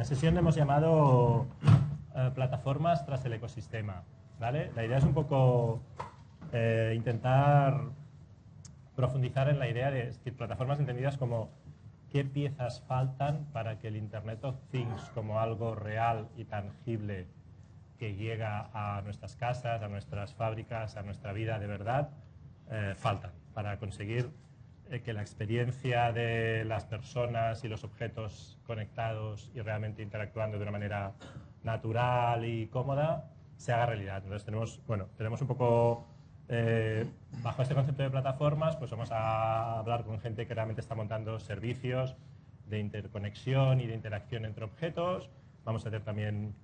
La sesión hemos llamado eh, plataformas tras el ecosistema. ¿vale? La idea es un poco eh, intentar profundizar en la idea de plataformas entendidas como qué piezas faltan para que el Internet of Things como algo real y tangible que llega a nuestras casas, a nuestras fábricas, a nuestra vida de verdad, eh, faltan para conseguir eh, que la experiencia de las personas y los objetos conectados y realmente interactuando de una manera natural y cómoda se haga realidad. Entonces tenemos, bueno, tenemos un poco eh, bajo este concepto de plataformas, pues vamos a hablar con gente que realmente está montando servicios de interconexión y de interacción entre objetos. Vamos a tener también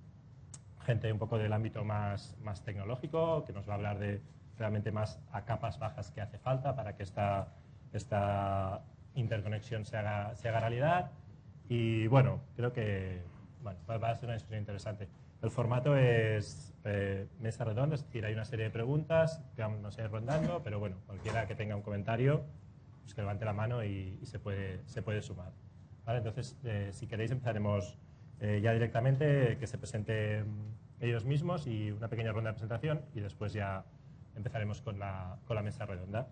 gente un poco del ámbito más, más tecnológico, que nos va a hablar de realmente más a capas bajas que hace falta para que esta, esta interconexión se haga, se haga realidad. Y bueno, creo que bueno, va a ser una discusión interesante. El formato es eh, mesa redonda, es decir, hay una serie de preguntas que vamos a ir rondando, pero bueno, cualquiera que tenga un comentario, pues que levante la mano y, se, puede, se puede sumar. ¿Vale? Entonces, eh, si queréis, empezaremos eh, ya directamente, que se presenten ellos mismos y una pequeña ronda de presentación y después ya empezaremos con la, con la mesa redonda.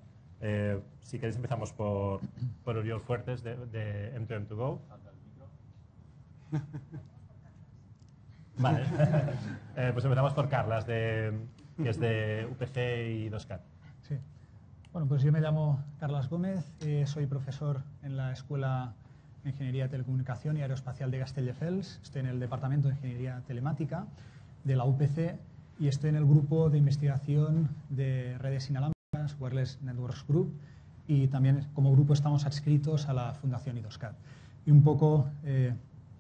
Si queréis, empezamos por, por Oriol Fuertes de, de M2M2Go. Vale. Eh, pues empezamos por Carlas, de, que es de UPC y 2CAT. Sí. Bueno, pues yo me llamo Carlas Gómez, eh, soy profesor en la Escuela de Ingeniería de Telecomunicación y Aeroespacial de Castelldefels. Estoy en el Departamento de Ingeniería Telemática de la UPC y estoy en el grupo de investigación de redes inalámbricas, Wireless Networks Group, y también como grupo estamos adscritos a la Fundación I2CAT. Y un poco eh,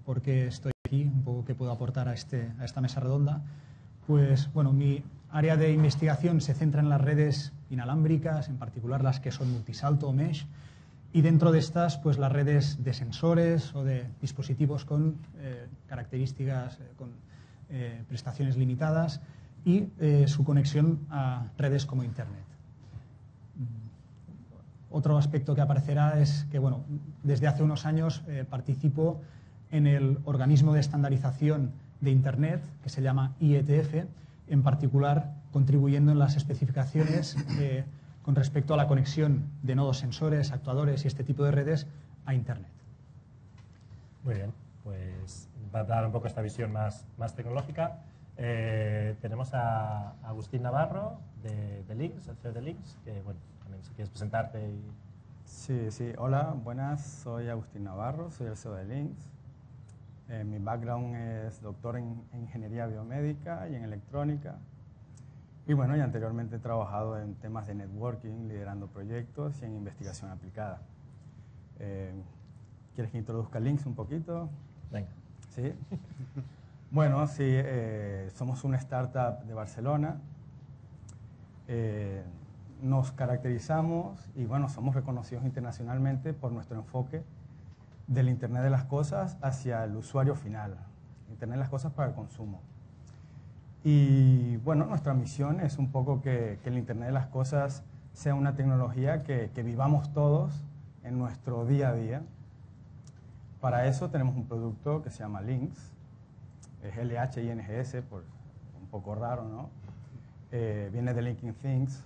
porque estoy aquí, un poco qué puedo aportar a, este, a esta mesa redonda. Pues bueno, mi área de investigación se centra en las redes inalámbricas, en particular las que son multisalto o mesh, y dentro de estas, pues las redes de sensores o de dispositivos con eh, características, eh, con prestaciones limitadas y su conexión a redes como Internet. Otro aspecto que aparecerá es que, bueno, desde hace unos años participo en el organismo de estandarización de Internet, que se llama IETF, en particular contribuyendo en las especificaciones eh, con respecto a la conexión de nodos sensores, actuadores y este tipo de redes a Internet. Muy bien, pues va a dar un poco esta visión más, más tecnológica. Eh, tenemos a Agustín Navarro de, de Links, el CEO de Links, que bueno, también si quieres presentarte. Y... Sí, sí, hola, buenas, soy Agustín Navarro, soy el CEO de Links. Eh, mi background es doctor en, ingeniería biomédica y en electrónica. Y bueno, y anteriormente he trabajado en temas de networking, liderando proyectos y en investigación aplicada. Eh, ¿Quieres que introduzca links un poquito? Venga. Sí. bueno, sí, eh, somos una startup de Barcelona. Nos caracterizamos y bueno, somos reconocidos internacionalmente por nuestro enfoque del Internet de las Cosas hacia el usuario final. Internet de las Cosas para el consumo. Y bueno, nuestra misión es un poco que, el Internet de las Cosas sea una tecnología que, vivamos todos en nuestro día a día. Para eso tenemos un producto que se llama Links, es LHINGS, por un poco raro, ¿no? Eh, viene de Linking Things,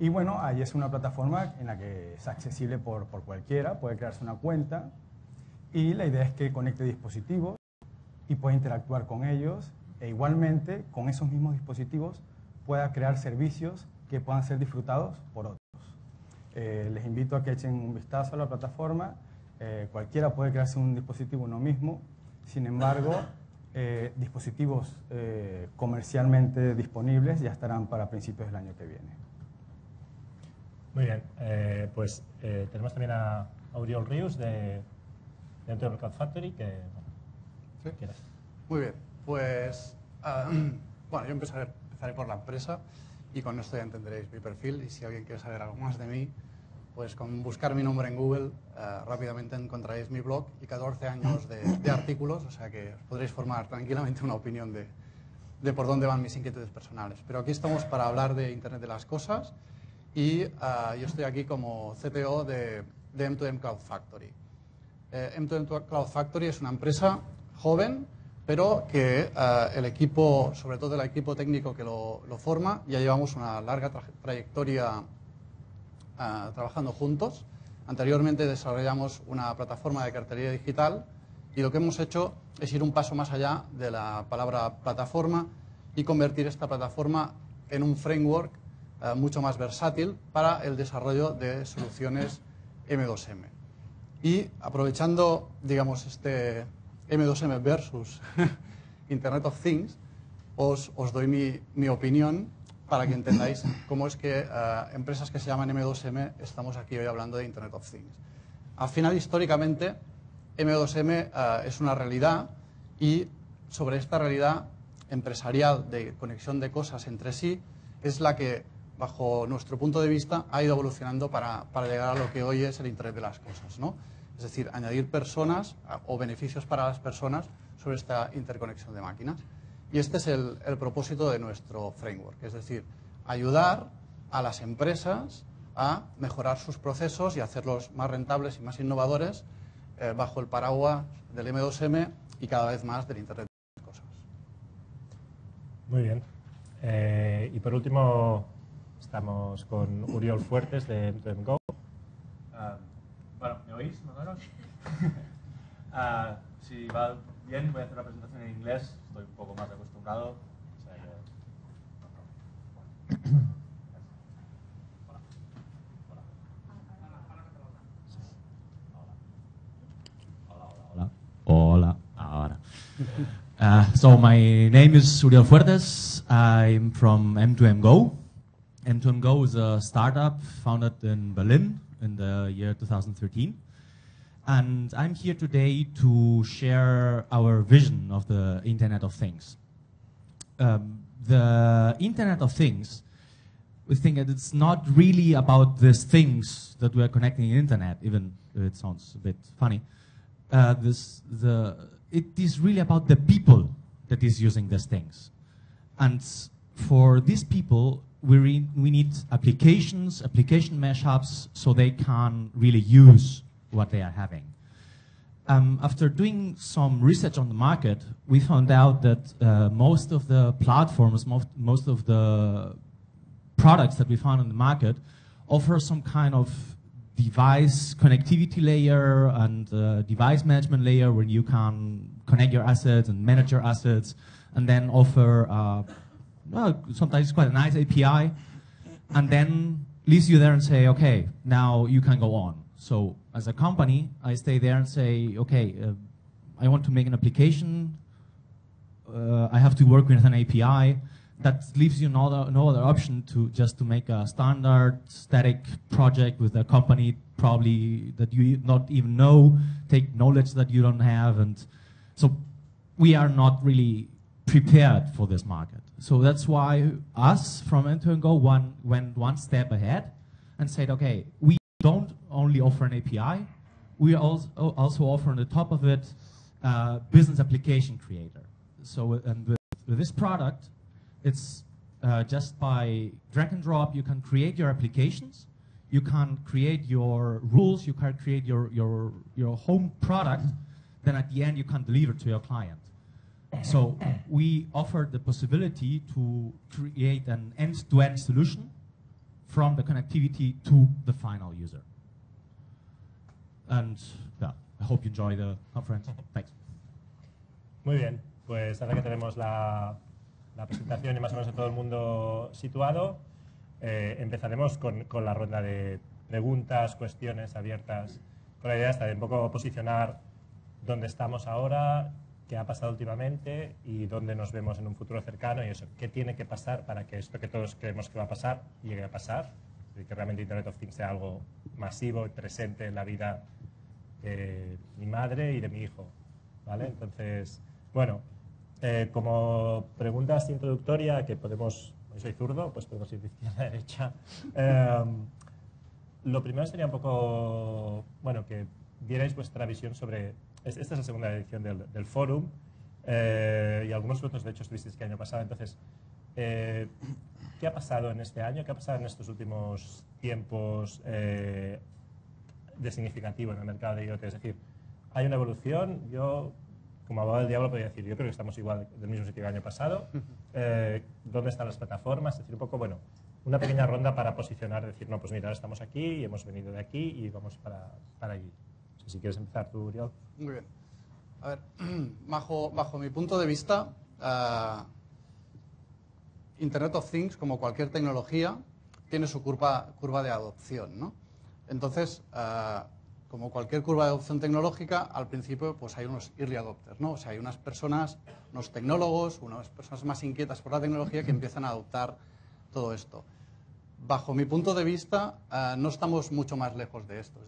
y bueno, ahí es una plataforma en la que es accesible por, cualquiera, puede crearse una cuenta y la idea es que conecte dispositivos y pueda interactuar con ellos e igualmente con esos mismos dispositivos pueda crear servicios que puedan ser disfrutados por otros. Eh, les invito a que echen un vistazo a la plataforma. Eh, cualquiera puede crearse un dispositivo uno mismo. Sin embargo, eh, dispositivos comercialmente disponibles ya estarán para principios del año que viene. Muy bien, eh, pues eh, tenemos también a Auriol Rius de, de Cloud Factory que ¿Sí? Muy bien, pues ah, bueno, yo empezaré, empezaré por la empresa y con esto ya entenderéis mi perfil y si alguien quiere saber algo más de mí, pues con buscar mi nombre en Google eh, rápidamente encontraréis mi blog y 14 años de, de, artículos, o sea que podréis formar tranquilamente una opinión de, de por dónde van mis inquietudes personales. Pero aquí estamos para hablar de Internet de las Cosas y ah, yo estoy aquí como CTO de, M2M Cloud Factory. Eh, M2M Cloud Factory es una empresa joven, pero que eh, el equipo, sobre todo el equipo técnico que lo, forma, ya llevamos una larga trayectoria eh, trabajando juntos. Anteriormente desarrollamos una plataforma de cartería digital y lo que hemos hecho es ir un paso más allá de la palabra plataforma y convertir esta plataforma en un framework eh, mucho más versátil para el desarrollo de soluciones M2M. Y aprovechando, digamos, este M2M versus Internet of Things, os, doy mi, opinión para que entendáis cómo es que eh, empresas que se llaman M2M estamos aquí hoy hablando de Internet of Things. Al final, históricamente, M2M eh, es una realidad y sobre esta realidad empresarial de conexión de cosas entre sí es la que, bajo nuestro punto de vista, ha ido evolucionando para, llegar a lo que hoy es el Internet de las Cosas. ¿no? Es decir, añadir personas o beneficios para las personas sobre esta interconexión de máquinas. Y este es el, propósito de nuestro framework, es decir, ayudar a las empresas a mejorar sus procesos y hacerlos más rentables y más innovadores eh, bajo el paraguas del M2M y cada vez más del Internet de las Cosas. Muy bien. Eh, y por último, estamos con Uriol Fuertes de M2MGO. Uh, ah, bueno, ¿me oís más o menos? uh, si va bien, voy a hacer una presentación en inglés. Estoy un poco más acostumbrado. O sea que... Hola, ahora. Uh, so my name is Uriel Fuertes. I'm from M2M M2M is a startup founded in Berlin in the year 2013. And I'm here today to share our vision of the Internet of Things. Um, the Internet of Things, we think that it's not really about these things that we are connecting the Internet, even if it sounds a bit funny uh, this, the, it is really about the people that is using these things. And for these people, we, we need applications, application mashups, so they can really use what they are having. Um, after doing some research on the market, we found out that uh, most of the platforms, most, most of the products that we found on the market offer some kind of device connectivity layer and uh, device management layer where you can connect your assets and manage your assets and then offer uh, well, sometimes it's quite a nice API and then leaves you there and say, okay, now you can go on. So as a company, I stay there and say, okay, uh, I want to make an application. Uh, I have to work with an API that leaves you no other, no other option to just to make a standard static project with a company probably that you not even know, take knowledge that you don't have, and so we are not really prepared for this market. So that's why us from End2End Go one, went one step ahead and said, okay, we don't only offer an API, we also, also offer on the top of it uh, business application creator. So and with, with this product, it's uh, just by drag and drop, you can create your applications, you can create your rules, you can create your, your, your home product, then at the end you can deliver to your client. So we offer the possibility to create an end-to-end -end solution from the connectivity to the final user. And yeah, I hope you enjoy the conference. Thanks. Muy bien, pues ahora que tenemos la la presentación y más o menos todo el mundo situado, eh, empezaremos con, con, la ronda de preguntas, cuestiones abiertas. Con la idea de un poco posicionar dónde estamos ahora, qué ha pasado últimamente y dónde nos vemos en un futuro cercano y eso, qué tiene que pasar para que esto que todos creemos que va a pasar llegue a pasar y que realmente Internet of Things sea algo masivo y presente en la vida de mi madre y de mi hijo. ¿vale? Entonces, bueno, eh, como pregunta así introductoria, que podemos, soy zurdo, pues podemos ir de izquierda a derecha. Em, lo primero sería un poco, bueno, que dierais vuestra visión sobre, esta es la segunda edición del, del fórum, eh, y algunos otros de hecho estuvisteis que año pasado, entonces, eh, ¿qué ha pasado en este año? ¿Qué ha pasado en estos últimos tiempos de significativo en el mercado de IoT? Es decir, hay una evolución, yo como abogado del diablo podría decir, yo creo que estamos igual del mismo sitio que el año pasado. Eh, ¿Dónde están las plataformas? Es decir, un poco, bueno, una pequeña ronda para posicionar, decir, no, pues mira, ahora estamos aquí y hemos venido de aquí y vamos para, para allí. Si quieres empezar tú, Uriel. Muy bien. A ver, bajo, mi punto de vista, ah, Internet of Things, como cualquier tecnología, tiene su curva, de adopción, ¿no? Entonces, ah, como cualquier curva de adopción tecnológica, al principio pues hay unos early adopters, ¿no? O sea, hay unas personas, unos tecnólogos, unas personas más inquietas por la tecnología que empiezan a adoptar todo esto. Bajo mi punto de vista, ah, no estamos mucho más lejos de esto.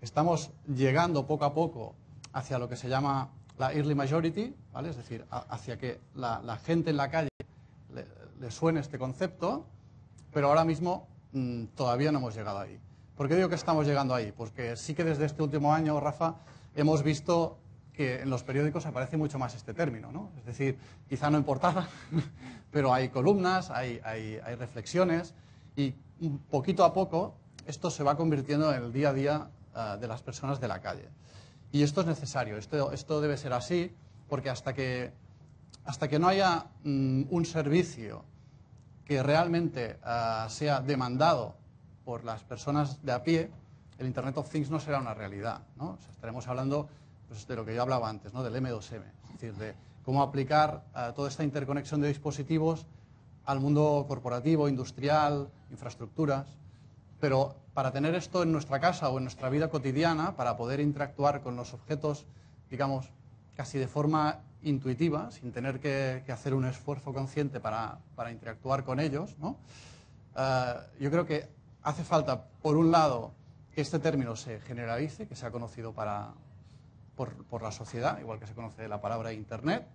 Estamos llegando poco a poco hacia lo que se llama la early majority, ¿vale? Es decir, a- hacia que la, la gente en la calle le, le suene este concepto, pero ahora mismo mm, todavía no hemos llegado ahí. ¿Por qué digo que estamos llegando ahí? Porque sí que desde este último año, Rafa, hemos visto que en los periódicos aparece mucho más este término, ¿no? Es decir, quizá no en pero hay columnas, hay, hay- hay reflexiones y mm, poquito a poco esto se va convirtiendo en el día a día ah, de las personas de la calle. Y esto es necesario, esto, esto debe ser así, porque hasta que, hasta que no haya mm, un servicio que realmente ah, sea demandado por las personas de a pie, el Internet of Things no será una realidad. ¿no? Estaremos hablando pues, de lo que yo hablaba antes, ¿no? del M2M, es decir, de cómo aplicar ah, toda esta interconexión de dispositivos al mundo corporativo, industrial, infraestructuras. Pero para tener esto en nuestra casa o en nuestra vida cotidiana, para poder interactuar con los objetos, digamos, casi de forma intuitiva, sin tener que, que hacer un esfuerzo consciente para, para interactuar con ellos, ¿no? Eh, yo creo que hace falta, por un lado, que este término se generalice, que sea conocido para, por, por la sociedad, igual que se conoce la palabra Internet.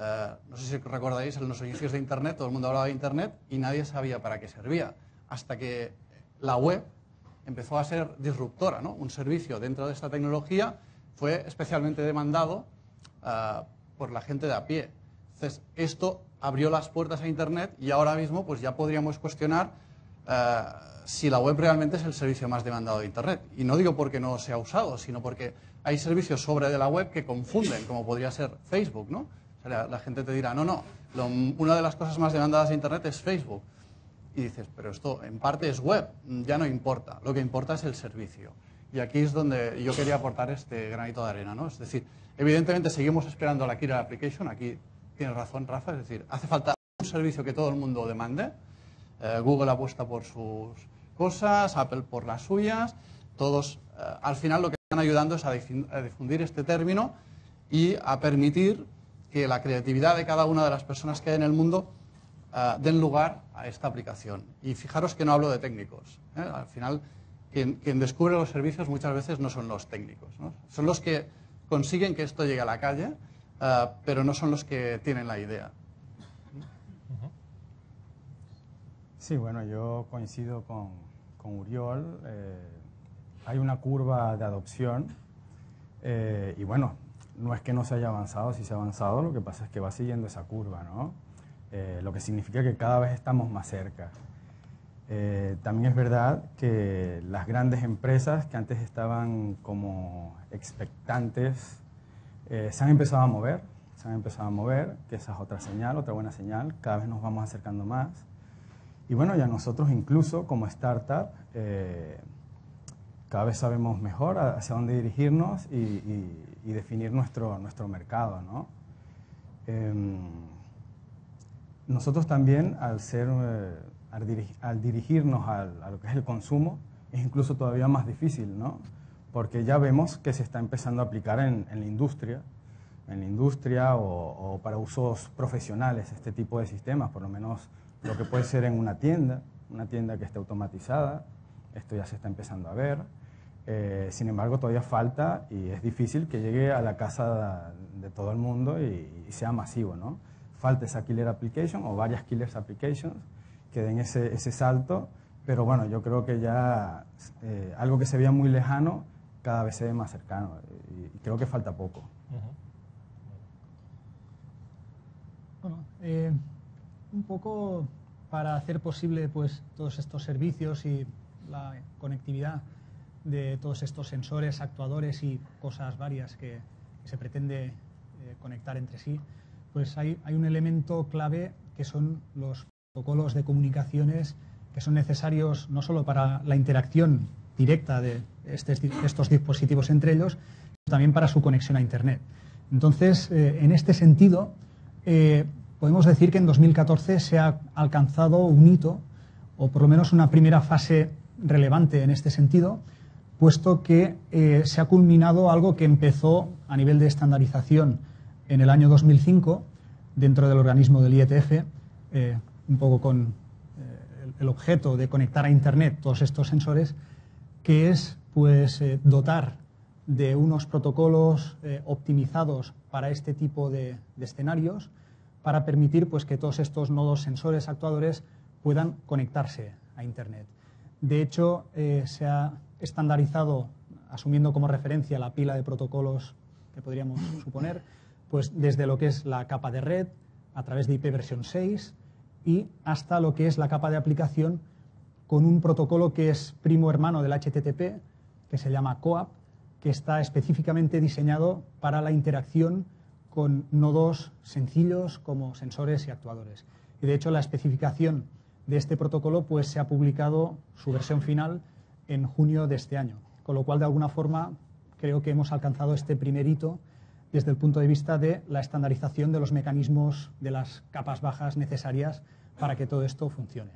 Eh, no sé si recordáis, en los inicios de Internet todo el mundo hablaba de Internet y nadie sabía para qué servía, hasta que la web empezó a ser disruptora. ¿no? Un servicio dentro de esta tecnología fue especialmente demandado eh, por la gente de a pie. Esto abrió las puertas a Internet y ahora mismo pues, ya podríamos cuestionar eh, si la web realmente es el servicio más demandado de Internet. Y no digo porque no sea usado, sino porque hay servicios sobre de la web que confunden, como podría ser Facebook, ¿no? La, gente te dirá, no, no, una de las cosas más demandadas de Internet es Facebook. Y dices, pero esto en parte es web, ya no importa, lo que importa es el servicio. Y aquí es donde yo quería aportar este granito de arena, ¿no? Es decir, evidentemente seguimos esperando la Killer Application, aquí tienes razón, Rafa, es decir, hace falta un servicio que todo el mundo demande. Eh, Google apuesta por sus cosas, Apple por las suyas, todos eh, al final lo que están ayudando es a, a difundir este término y a permitir que la creatividad de cada una de las personas que hay en el mundo eh, den lugar a esta aplicación. Y fijaros que no hablo de técnicos. ¿eh? Al final, quien, descubre los servicios muchas veces no son los técnicos. Son los que consiguen que esto llegue a la calle, eh, pero no son los que tienen la idea. Sí, bueno, yo coincido con, con Uriol. eh, hay una curva de adopción eh, y bueno, no es que no se haya avanzado, sí se ha avanzado, lo que pasa es que va siguiendo esa curva, ¿no? Eh, lo que significa que cada vez estamos más cerca. Eh, también es verdad que las grandes empresas que antes estaban como expectantes eh, se han empezado a mover, se han empezado a mover, que esa es otra señal, otra buena señal, cada vez nos vamos acercando más. Y bueno, ya nosotros incluso como startup cada vez sabemos mejor hacia dónde dirigirnos y, y- definir nuestro, nuestro mercado, ¿no? Nosotros también, al, ser, eh, al, diri- al dirigirnos al- a lo que es el consumo, es incluso todavía más difícil, ¿no? Porque ya vemos que se está empezando a aplicar en, en la industria, en la industria o, o para usos profesionales este tipo de sistemas, por lo menos lo que puede ser en una tienda, una tienda que esté automatizada, esto ya se está empezando a ver. Eh, sin embargo, todavía falta y es difícil que llegue a la casa de todo el mundo y, y sea masivo, ¿no? Falta esa killer application o varias killer applications que den ese, ese salto, pero bueno, yo creo que ya eh, algo que se veía muy lejano cada vez se ve más cercano y, y creo que falta poco. Bueno, eh, un poco para hacer posible pues, todos estos servicios y la conectividad de todos estos sensores, actuadores y cosas varias que se pretende conectar entre sí, pues hay, hay un elemento clave que son los protocolos de comunicaciones que son necesarios no solo para la interacción directa de este, estos dispositivos entre ellos, sino también para su conexión a Internet. Entonces, eh, en este sentido, eh, podemos decir que en 2014 se ha alcanzado un hito, o por lo menos una primera fase relevante en este sentido, puesto que eh, se ha culminado algo que empezó a nivel de estandarización en el año 2005 dentro del organismo del IETF, un poco con el objeto de conectar a Internet todos estos sensores, que es pues, dotar de unos protocolos optimizados para este tipo de, de escenarios, para permitir pues, que todos estos nodos sensores actuadores puedan conectarse a Internet. De hecho, eh, se ha estandarizado, asumiendo como referencia la pila de protocolos que podríamos suponer, pues desde lo que es la capa de red a través de IP versión 6 y hasta lo que es la capa de aplicación con un protocolo que es primo hermano del HTTP, que se llama COAP, que está específicamente diseñado para la interacción con nodos sencillos como sensores y actuadores. Y de hecho la especificación de este protocolo pues, se ha publicado su versión final en junio de este año, con lo cual de alguna forma creo que hemos alcanzado este primer hito desde el punto de vista de la estandarización de los mecanismos de las capas bajas necesarias para que todo esto funcione.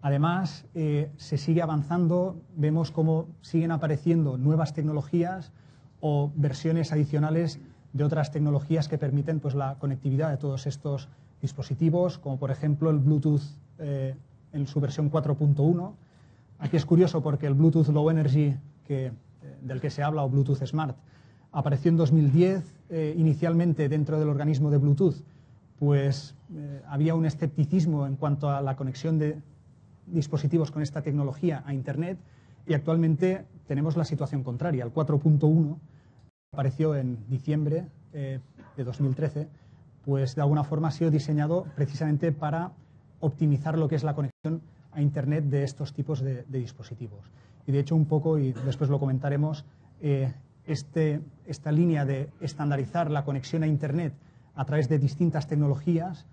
Además, eh, se sigue avanzando, vemos cómo siguen apareciendo nuevas tecnologías o versiones adicionales de otras tecnologías que permiten pues, la conectividad de todos estos dispositivos, como por ejemplo el Bluetooth eh, en su versión 4.1. Aquí es curioso porque el Bluetooth Low Energy eh, del que se habla, o Bluetooth Smart, apareció en 2010 eh, inicialmente dentro del organismo de Bluetooth, pues había un escepticismo en cuanto a la conexión de dispositivos con esta tecnología a Internet y actualmente tenemos la situación contraria. El 4.1 apareció en diciembre eh, de 2013, pues de alguna forma ha sido diseñado precisamente para optimizar lo que es la conexión a Internet de estos tipos de, dispositivos. Y de hecho un poco, y después lo comentaremos, eh, este, esta línea de estandarizar la conexión a Internet a través de distintas tecnologías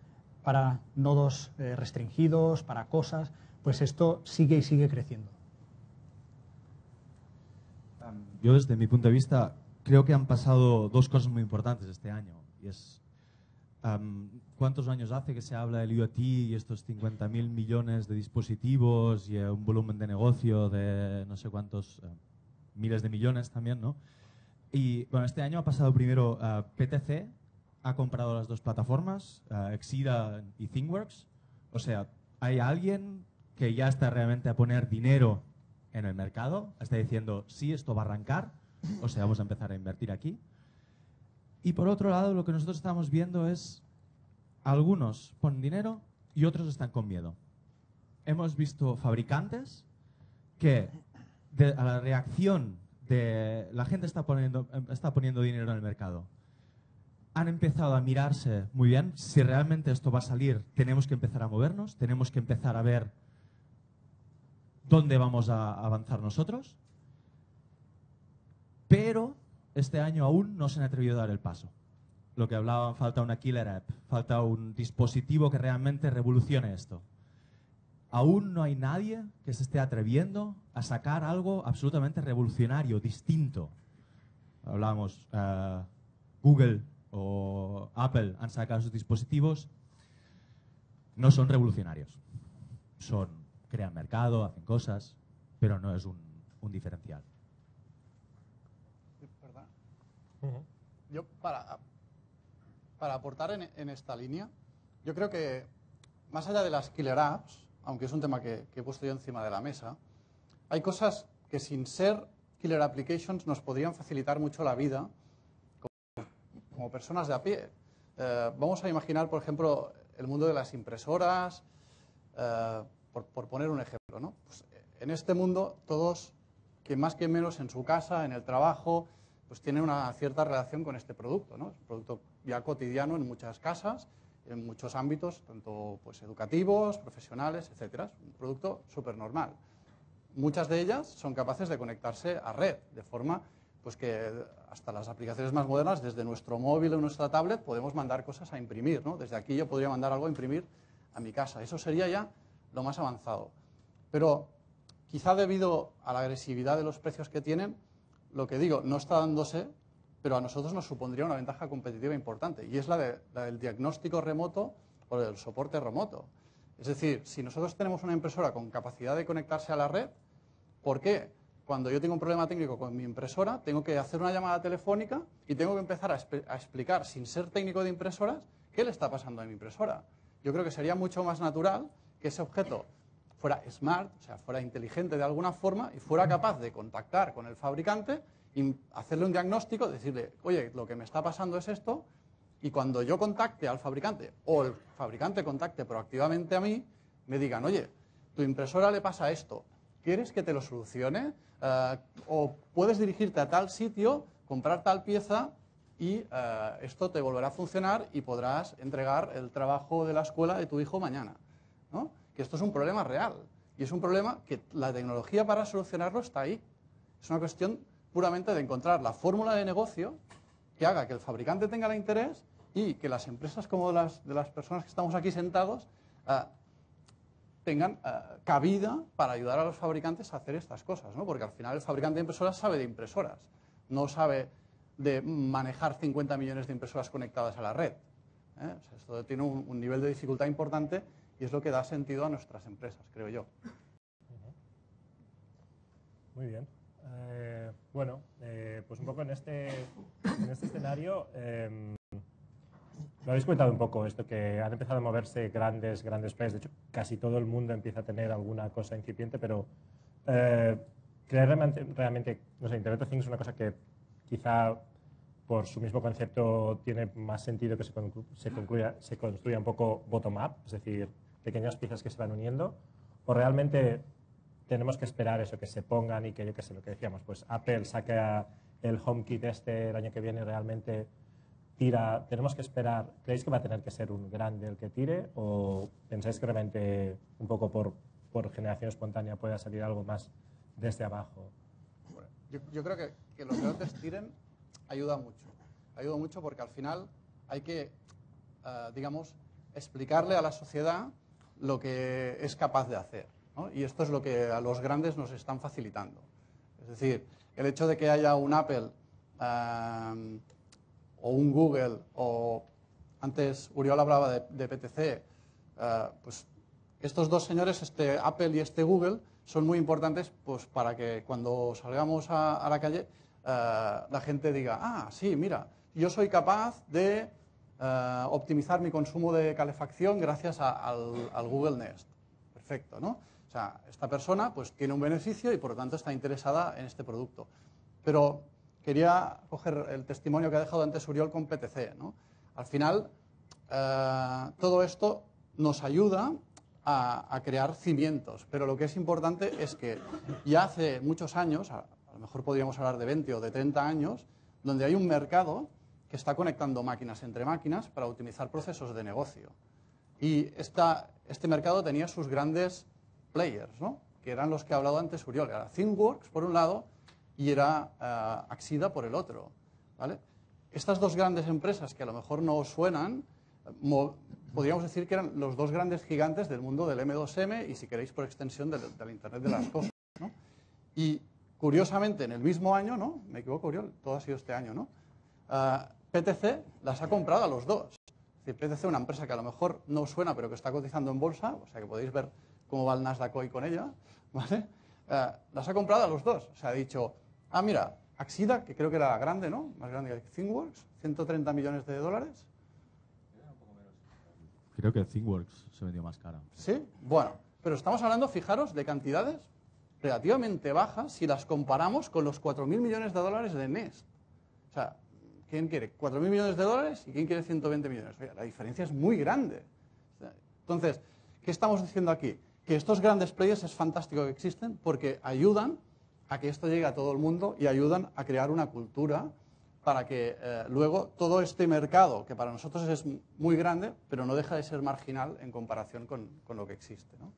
para nodos eh, restringidos, para cosas, pues esto sigue y sigue creciendo. Yo desde mi punto de vista creo que han pasado dos cosas muy importantes este año. Y es, ¿cuántos años hace que se habla del IoT y estos 50.000 millones de dispositivos y un volumen de negocio de no sé cuántos eh, miles de millones también, ¿no? Y bueno, este año ha pasado primero uh, PTC, ha comprado las dos plataformas, uh, Exida y ThingWorks. O sea, hay alguien que ya está realmente a poner dinero en el mercado, está diciendo, sí, esto va a arrancar, o sea, vamos a empezar a invertir aquí. Y por otro lado, lo que nosotros estamos viendo es algunos ponen dinero y otros están con miedo. Hemos visto fabricantes que a la reacción la gente está poniendo, está poniendo dinero en el mercado. Han empezado a mirarse muy bien si realmente esto va a salir. Tenemos que empezar a movernos, tenemos que empezar a ver dónde vamos a avanzar nosotros pero este año aún no se han atrevido a dar el paso. Lo que hablaban, falta una killer app, falta un dispositivo que realmente revolucione esto. Aún no hay nadie que se esté atreviendo a sacar algo absolutamente revolucionario, distinto. Hablamos, uh, Google o Apple han sacado sus dispositivos, no son revolucionarios. Son, crean mercado, hacen cosas, pero no es un diferencial. Yo, para, para aportar en, esta línea, yo creo que más allá de las killer apps, aunque es un tema que, he puesto yo encima de la mesa, hay cosas que sin ser killer applications nos podrían facilitar mucho la vida como, personas de a pie. Eh, vamos a imaginar, por ejemplo, el mundo de las impresoras, eh, por, poner un ejemplo. ¿no? Pues, en este mundo, todos, que más que menos en su casa, en el trabajo, pues tiene una cierta relación con este producto. ¿no? Es un producto ya cotidiano en muchas casas, en muchos ámbitos, tanto pues, educativos, profesionales, etc. Es un producto súper normal. Muchas de ellas son capaces de conectarse a red de forma pues que hasta las aplicaciones más modernas, desde nuestro móvil o nuestra tablet, podemos mandar cosas a imprimir. ¿no? Desde aquí yo podría mandar algo a imprimir a mi casa. Eso sería ya lo más avanzado. Pero quizá debido a la agresividad de los precios que tienen, lo que digo, no está dándose, pero a nosotros nos supondría una ventaja competitiva importante, y es la, del diagnóstico remoto o del soporte remoto. Es decir, si nosotros tenemos una impresora con capacidad de conectarse a la red, ¿por qué? Cuando yo tengo un problema técnico con mi impresora, tengo que hacer una llamada telefónica y tengo que empezar a, a explicar, sin ser técnico de impresoras, qué le está pasando a mi impresora. Yo creo que sería mucho más natural que ese objeto fuera smart, o sea, fuera inteligente de alguna forma y fuera capaz de contactar con el fabricante hacerle un diagnóstico, decirle, oye, lo que me está pasando es esto, y cuando yo contacte al fabricante o el fabricante contacte proactivamente a mí, me digan, oye, tu impresora le pasa esto, ¿quieres que te lo solucione? Eh, o puedes dirigirte a tal sitio, comprar tal pieza y eh, esto te volverá a funcionar y podrás entregar el trabajo de la escuela de tu hijo mañana. ¿no? Que esto es un problema real y es un problema que la tecnología para solucionarlo está ahí. Es una cuestión puramente de encontrar la fórmula de negocio que haga que el fabricante tenga el interés y que las empresas como las de las personas que estamos aquí sentados eh, tengan eh, cabida para ayudar a los fabricantes a hacer estas cosas, ¿no? porque al final el fabricante de impresoras sabe de impresoras, no sabe de manejar 50 millones de impresoras conectadas a la red. ¿eh? esto tiene un, nivel de dificultad importante y es lo que da sentido a nuestras empresas, creo yo. Muy bien. Eh, bueno, eh, pues un poco en este, este escenario, em, lo habéis comentado un poco, esto que han empezado a moverse grandes, grandes players. De hecho, casi todo el mundo empieza a tener alguna cosa incipiente, pero creer realmente, realmente, no sé, Internet of Things es una cosa que quizá por su mismo concepto tiene más sentido que se, concluya, se construya un poco bottom-up, es decir, pequeñas piezas que se van uniendo, o realmente tenemos que esperar eso, que se pongan y que yo qué sé, lo que decíamos, pues Apple saca el HomeKit este el año que viene realmente tira, tenemos que esperar, ¿creéis que va a tener que ser un grande el que tire o pensáis que realmente un poco por, por generación espontánea pueda salir algo más desde abajo? Yo, yo creo que, que los grandes tiren ayuda mucho. Ayuda mucho porque al final hay que, uh, digamos, explicarle a la sociedad lo que es capaz de hacer. Y esto es lo que a los grandes nos están facilitando. Es decir, el hecho de que haya un Apple o un Google o antes Uriol hablaba de, PTC, uh, pues estos dos señores, este Apple y este Google, son muy importantes pues, para que cuando salgamos a, a la calle eh, la gente diga, ah, sí, mira, yo soy capaz de eh, optimizar mi consumo de calefacción gracias al, Google Nest. Perfecto, ¿no? O sea, esta persona pues tiene un beneficio y por lo tanto está interesada en este producto. Pero quería coger el testimonio que ha dejado antes Uriol con PTC. ¿no? Al final, eh, todo esto nos ayuda a, crear cimientos, pero lo que es importante es que ya hace muchos años, a, lo mejor podríamos hablar de 20 o de 30 años, donde hay un mercado que está conectando máquinas entre máquinas para optimizar procesos de negocio. Y este mercado tenía sus grandes players, ¿no? que eran los que ha hablado antes Uriol. Era ThinkWorks, por un lado, y era uh, Axida por el otro. ¿vale? Estas dos grandes empresas, que a lo mejor no os suenan, podríamos decir que eran los dos grandes gigantes del mundo del M2M y, si queréis, por extensión del, Internet de las Cosas. Y curiosamente, en el mismo año, ¿no? Me equivoco, Uriol, todo ha sido este año, ¿no? Uh, PTC las ha comprado a los dos. Es decir, PTC, una empresa que a lo mejor no suena, pero que está cotizando en bolsa, o sea que podéis ver cómo va el Nasdaq hoy con ella, ¿vale? Uh, las ha comprado a los dos. O sea, ha dicho, ah, mira, Axida, que creo que era grande, ¿no? Más grande que ThinkWorks, 130 millones de dólares. Creo que ThinkWorks se vendió más cara. Sí, bueno, pero estamos hablando, fijaros, de cantidades relativamente bajas si las comparamos con los 4.000 millones de dólares de Nest. O sea, ¿quién quiere 4.000 millones de dólares y quién quiere 120 millones? la diferencia es muy grande. Entonces, ¿qué estamos diciendo aquí? Que estos grandes players es fantástico que existen porque ayudan a que esto llegue a todo el mundo y ayudan a crear una cultura para que eh, luego todo este mercado, que para nosotros es muy grande, pero no deja de ser marginal en comparación con, con lo que existe. ¿no?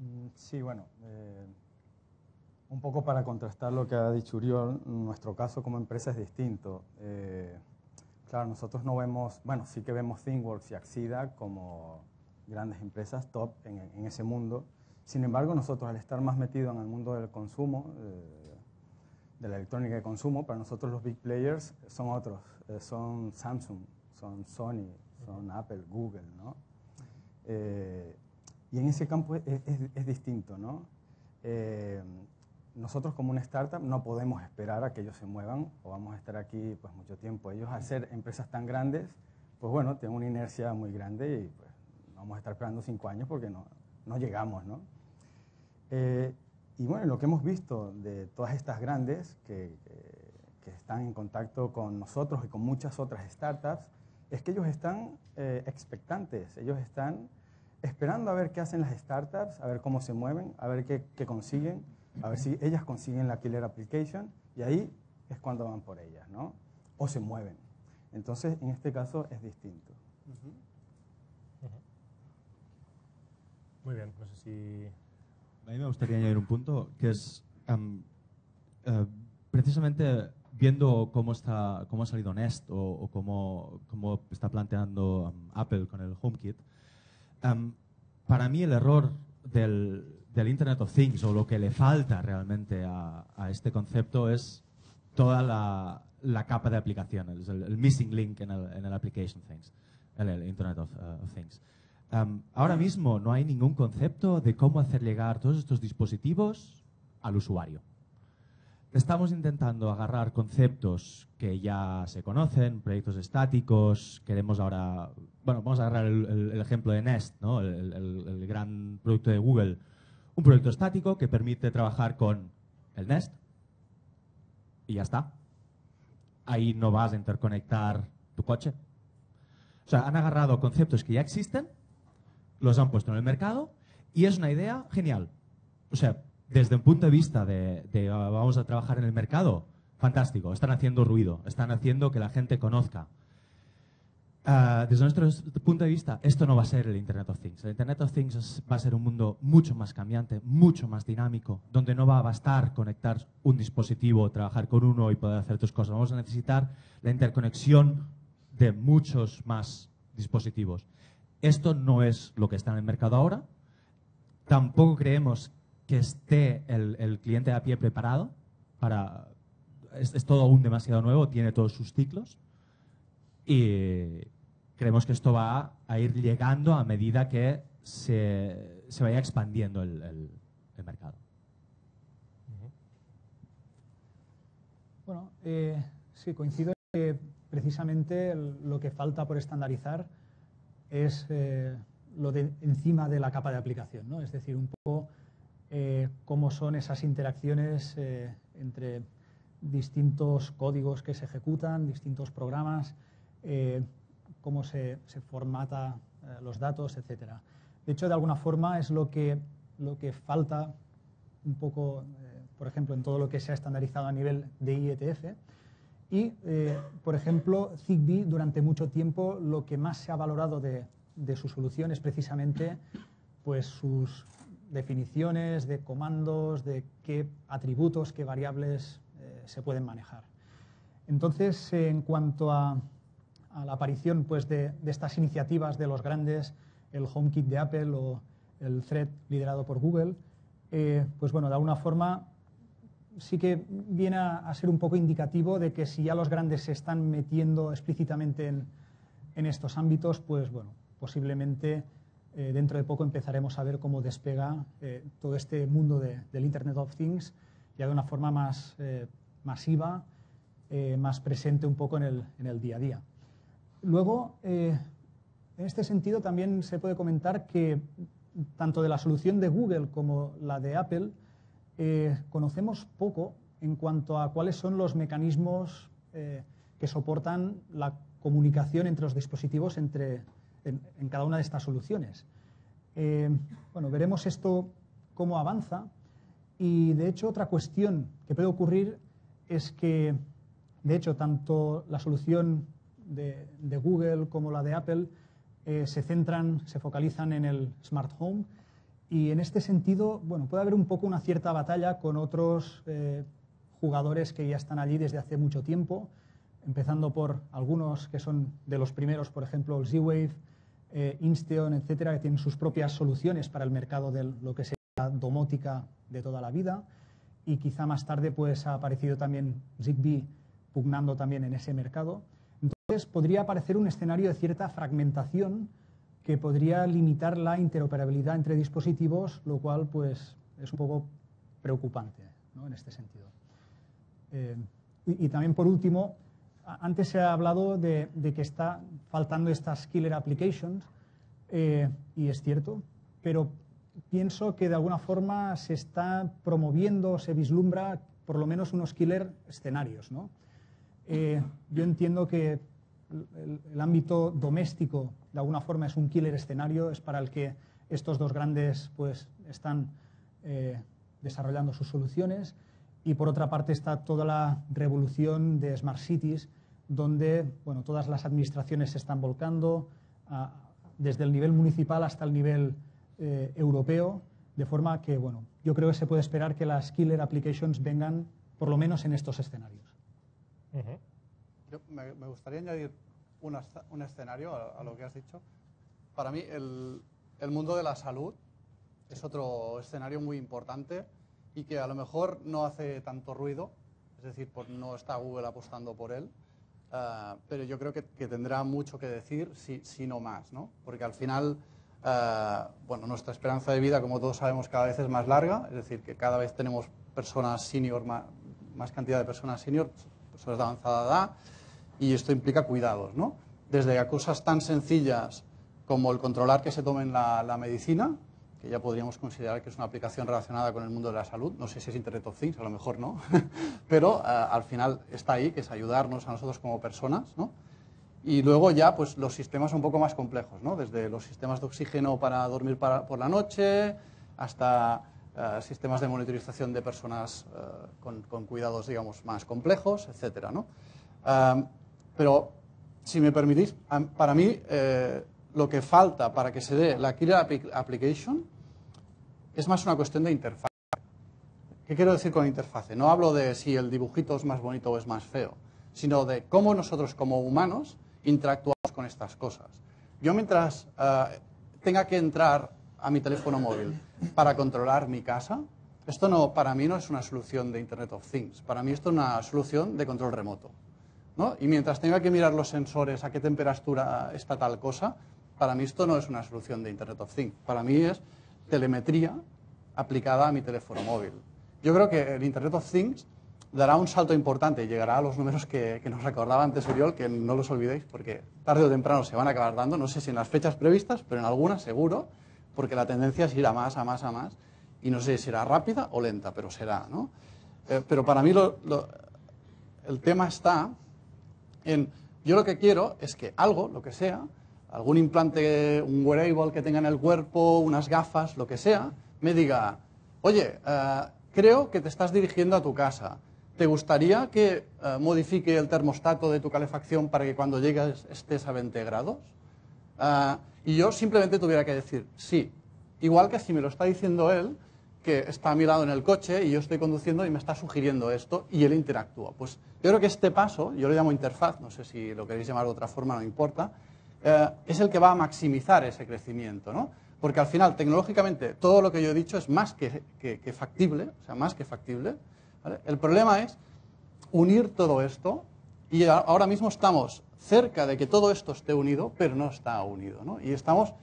Mm, sí, bueno. Eh, Un poco para contrastar lo que ha dicho Uriol, nuestro caso como empresa es distinto. Eh, claro, nosotros no vemos, bueno, sí que vemos ThinkWorks y Axida como grandes empresas top en, ese mundo. Sin embargo, nosotros al estar más metidos en el mundo del consumo, eh, de la electrónica de consumo, para nosotros los big players son otros, eh, son Samsung, son Sony, son Apple, Google, ¿no? y en ese campo es, es distinto, ¿no? Nosotros como una startup no podemos esperar a que ellos se muevan o vamos a estar aquí pues mucho tiempo. Ellos al ser empresas tan grandes, pues bueno, tienen una inercia muy grande y pues vamos a estar esperando cinco años porque no, no llegamos, ¿no? Eh, y bueno, lo que hemos visto de todas estas grandes que, que, están en contacto con nosotros y con muchas otras startups, es que ellos están eh, expectantes, ellos están esperando a ver qué hacen las startups, a ver cómo se mueven, a ver qué, qué consiguen a ver si ellas consiguen la killer application y ahí es cuando van por ellas, ¿no? O se mueven. Entonces, en este caso es distinto. Muy bien, no sé si... A mí me gustaría añadir un punto que es eh, precisamente viendo cómo, está, cómo ha salido Nest o, cómo, cómo, está planteando Apple con el HomeKit, para mí el error del, del Internet of Things o lo que le falta realmente a, este concepto es toda la, capa de aplicaciones, el, missing link en el, application things, en el Internet of, uh, Things. Um, ahora mismo no hay ningún concepto de cómo hacer llegar todos estos dispositivos al usuario. Estamos intentando agarrar conceptos que ya se conocen, proyectos estáticos, queremos ahora, bueno, vamos a agarrar el, ejemplo de Nest, ¿no? el gran producto de Google, un proyecto estático que permite trabajar con el Nest y ya está. Ahí no vas a interconectar tu coche. O sea, han agarrado conceptos que ya existen, los han puesto en el mercado y es una idea genial. O sea, desde un punto de vista de, de vamos a trabajar en el mercado, fantástico. Están haciendo ruido, están haciendo que la gente conozca. Ah, desde nuestro punto de vista, esto no va a ser el Internet of Things. El Internet of Things va a ser un mundo mucho más cambiante, mucho más dinámico, donde no va a bastar conectar un dispositivo, trabajar con uno y poder hacer tus cosas. Vamos a necesitar la interconexión de muchos más dispositivos. Esto no es lo que está en el mercado ahora. Tampoco creemos que esté el, cliente a pie preparado para... Es, es todo aún demasiado nuevo, tiene todos sus ciclos. Y, creemos que esto va a ir llegando a medida que se, se vaya expandiendo el, mercado. Bueno, eh, sí, coincido en que precisamente lo que falta por estandarizar es eh, lo de encima de la capa de aplicación, ¿no? es decir, un poco eh, cómo son esas interacciones entre distintos códigos que se ejecutan, distintos programas, cómo se, formata eh, los datos, etc. De hecho, de alguna forma es lo que, lo que falta un poco, eh, por ejemplo, en todo lo que se ha estandarizado a nivel de IETF. Y, eh, por ejemplo, Zigbee durante mucho tiempo lo que más se ha valorado de, su solución es precisamente pues, sus definiciones de comandos, de qué atributos, qué variables se pueden manejar. Entonces, en cuanto a, a la aparición pues, de, estas iniciativas de los grandes, el HomeKit de Apple o el Thread liderado por Google, eh, pues bueno, de alguna forma sí que viene a, ser un poco indicativo de que si ya los grandes se están metiendo explícitamente en, estos ámbitos, pues bueno, posiblemente eh, dentro de poco empezaremos a ver cómo despega eh, todo este mundo del Internet of Things ya de una forma más masiva, más presente un poco en el, en el día a día. Luego, eh, en este sentido, también se puede comentar que tanto de la solución de Google como la de Apple eh, conocemos poco en cuanto a cuáles son los mecanismos eh, que soportan la comunicación entre los dispositivos entre, en, cada una de estas soluciones. bueno, veremos esto cómo avanza y, de hecho, otra cuestión que puede ocurrir es que, de hecho, tanto la solución de, Google como la de Apple eh, se centran, se focalizan en el smart home Y en este sentido, bueno, puede haber un poco una cierta batalla con otros eh, jugadores que ya están allí desde hace mucho tiempo, empezando por algunos que son de los primeros, por ejemplo, el Z-Wave, eh, Insteon, etcétera, que tienen sus propias soluciones para el mercado de lo que sería domótica de toda la vida. Y quizá más tarde pues, ha aparecido también Zigbee pugnando también en ese mercado. Entonces podría aparecer un escenario de cierta fragmentación que podría limitar la interoperabilidad entre dispositivos, lo cual pues, es un poco preocupante ¿no? en este sentido. Eh, y, y, también, por último, antes se ha hablado de, de que está faltando estas killer applications, eh, y es cierto, pero pienso que de alguna forma se está promoviendo, se vislumbra por lo menos unos killer escenarios. ¿no? Eh, yo entiendo que el, el, ámbito doméstico de alguna forma es un killer escenario, es para el que estos dos grandes pues, están eh, desarrollando sus soluciones. Y por otra parte está toda la revolución de Smart Cities, donde bueno, todas las administraciones se están volcando, a, desde el nivel municipal hasta el nivel eh, europeo, de forma que bueno, yo creo que se puede esperar que las killer applications vengan por lo menos en estos escenarios. Uh -huh. Me, gustaría añadir un escenario a, lo que has dicho. Para mí, el, mundo de la salud es otro escenario muy importante y que a lo mejor no hace tanto ruido, es decir, por, no está Google apostando por él, uh, pero yo creo que, tendrá mucho que decir, si, si no más, ¿no? Porque al final, uh, bueno, nuestra esperanza de vida, como todos sabemos, cada vez es más larga, es decir, que cada vez tenemos personas senior, más, más cantidad de personas senior, personas de avanzada edad, y esto implica cuidados, ¿no? Desde cosas tan sencillas como el controlar que se tomen la, la medicina, que ya podríamos considerar que es una aplicación relacionada con el mundo de la salud. No sé si es Internet of Things, a lo mejor no, pero uh, al final está ahí, que es ayudarnos a nosotros como personas, ¿no? Y luego ya, pues los sistemas un poco más complejos, ¿no? Desde los sistemas de oxígeno para dormir para, por la noche hasta uh, sistemas de monitorización de personas uh, con, con, cuidados, digamos, más complejos, etcétera, ¿no? Pero, si me permitís, para mí eh, lo que falta para que se dé la Killer Application es más una cuestión de interfaz. ¿Qué quiero decir con interfaz? No hablo de si el dibujito es más bonito o es más feo, sino de cómo nosotros como humanos interactuamos con estas cosas. Yo mientras uh, tenga que entrar a mi teléfono móvil para controlar mi casa, esto no, para mí no es una solución de Internet of Things, para mí esto es una solución de control remoto. ¿No? Y mientras tenga que mirar los sensores a qué temperatura está tal cosa, para mí esto no es una solución de Internet of Things, para mí es telemetría aplicada a mi teléfono móvil. Yo creo que el Internet of Things dará un salto importante y llegará a los números que, nos recordaba antes Uriol, que no los olvidéis, porque tarde o temprano se van a acabar dando, no sé si en las fechas previstas, pero en algunas seguro, porque la tendencia es ir a más, a más, a más, y no sé si será rápida o lenta, pero será, ¿no? Eh, pero para mí el tema está yo lo que quiero es que algo, lo que sea, algún implante, un wearable que tenga en el cuerpo, unas gafas, lo que sea, me diga, oye, uh, creo que te estás dirigiendo a tu casa. ¿Te gustaría que uh, modifique el termostato de tu calefacción para que cuando llegues estés a 20 grados? Uh, y yo simplemente tuviera que decir sí. Igual que si me lo está diciendo él, que está a mi lado en el coche y yo estoy conduciendo y me está sugiriendo esto y él interactúa. Pues yo creo que este paso, yo lo llamo interfaz, no sé si lo queréis llamar de otra forma, no importa, eh, es el que va a maximizar ese crecimiento, ¿no? Porque al final, tecnológicamente, todo lo que yo he dicho es más que, factible, o sea, más que factible. El problema es unir todo esto y ahora mismo estamos cerca de que todo esto esté unido, pero no está unido, ¿no? Y estamos,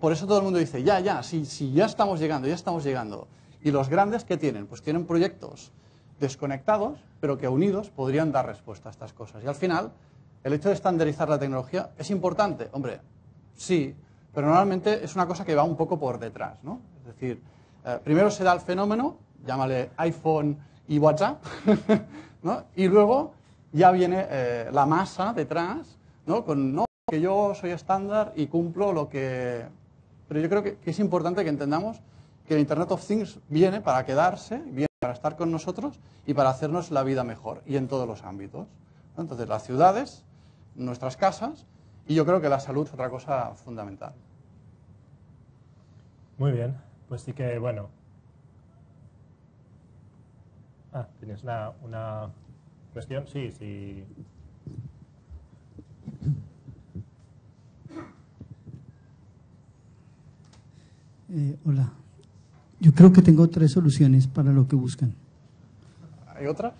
por eso todo el mundo dice, ya, ya, si, si ya estamos llegando, ya estamos llegando. Y los grandes, ¿qué tienen? Pues tienen proyectos desconectados, pero que unidos podrían dar respuesta a estas cosas. Y al final, ¿El hecho de estandarizar la tecnología es importante? Hombre, sí, pero normalmente es una cosa que va un poco por detrás, ¿no? Es decir, eh, primero se da el fenómeno, llámale iPhone y WhatsApp, ¿no? Y luego ya viene eh, la masa detrás, ¿no? Con, no, que yo soy estándar y cumplo lo que... Pero yo creo que, es importante que entendamos que el Internet of Things viene para quedarse, viene para estar con nosotros y para hacernos la vida mejor, y en todos los ámbitos. Entonces, las ciudades nuestras casas y yo creo que la salud es otra cosa fundamental. Muy bien. Pues sí que, bueno. Ah, ¿tienes una, una cuestión? Sí, sí. Eh, hola. Yo creo que tengo tres soluciones para lo que buscan. ¿Hay otras?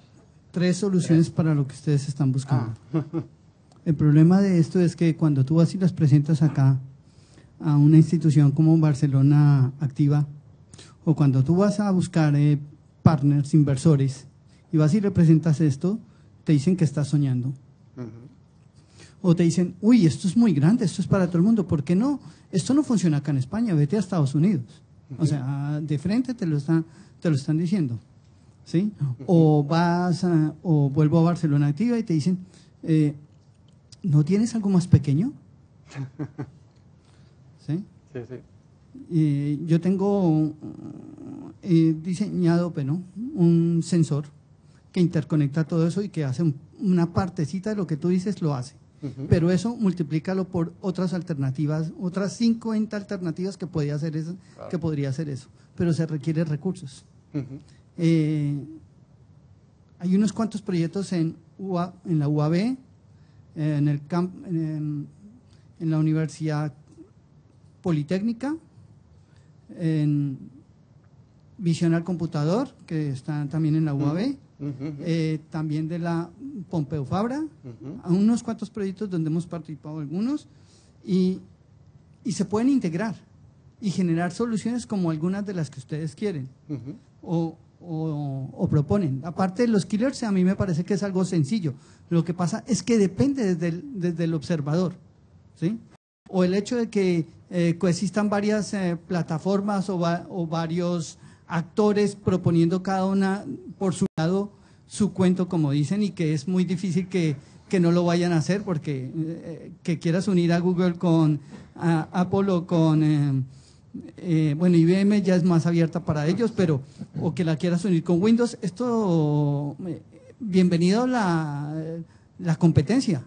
Tres soluciones para lo que ustedes están buscando. El problema de esto es que cuando tú vas y las presentas acá a una institución como Barcelona Activa, o cuando tú vas a buscar eh, partners, inversores, y vas y le presentas esto, te dicen que estás soñando. O te dicen, uy, esto es muy grande, esto es para todo el mundo. ¿Por qué no? Esto no funciona acá en España, vete a Estados Unidos. O sea, de frente te lo están, te lo están diciendo. ¿Sí? O vas a- o vuelvo a Barcelona Activa y te dicen, eh, ¿no tienes algo más pequeño? ¿Sí? Sí, sí. Eh, yo tengo eh, diseñado un sensor que interconecta todo eso y que hace un- una partecita de lo que tú dices, lo hace. Pero eso multiplícalo por otras alternativas, otras 50 alternativas que podría hacer eso, que podría hacer eso. Pero se requiere recursos. Eh, hay unos cuantos proyectos en, UA en la UAB, eh, en, el camp- en, en la Universidad Politécnica, en Visión al Computador, que está también en la UAB, eh, también de la Pompeu Fabra, a unos cuantos proyectos donde hemos participado algunos, y, y se pueden integrar y generar soluciones como algunas de las que ustedes quieren o, o- o proponen. Aparte de los killers, a mí me parece que es algo sencillo. Lo que pasa es que depende desde el, desde el observador. ¿sí? O el hecho de que eh, coexistan varias eh, plataformas o, va- o varios actores proponiendo cada una por su lado su cuento, como dicen, y que es muy difícil que, que no lo vayan a hacer porque eh, que quieras unir a Google con a Apple o con... eh, eh, bueno, IBM ya es más abierta para ellos, pero o que la quieras unir con Windows, esto, eh, bienvenido la, la competencia.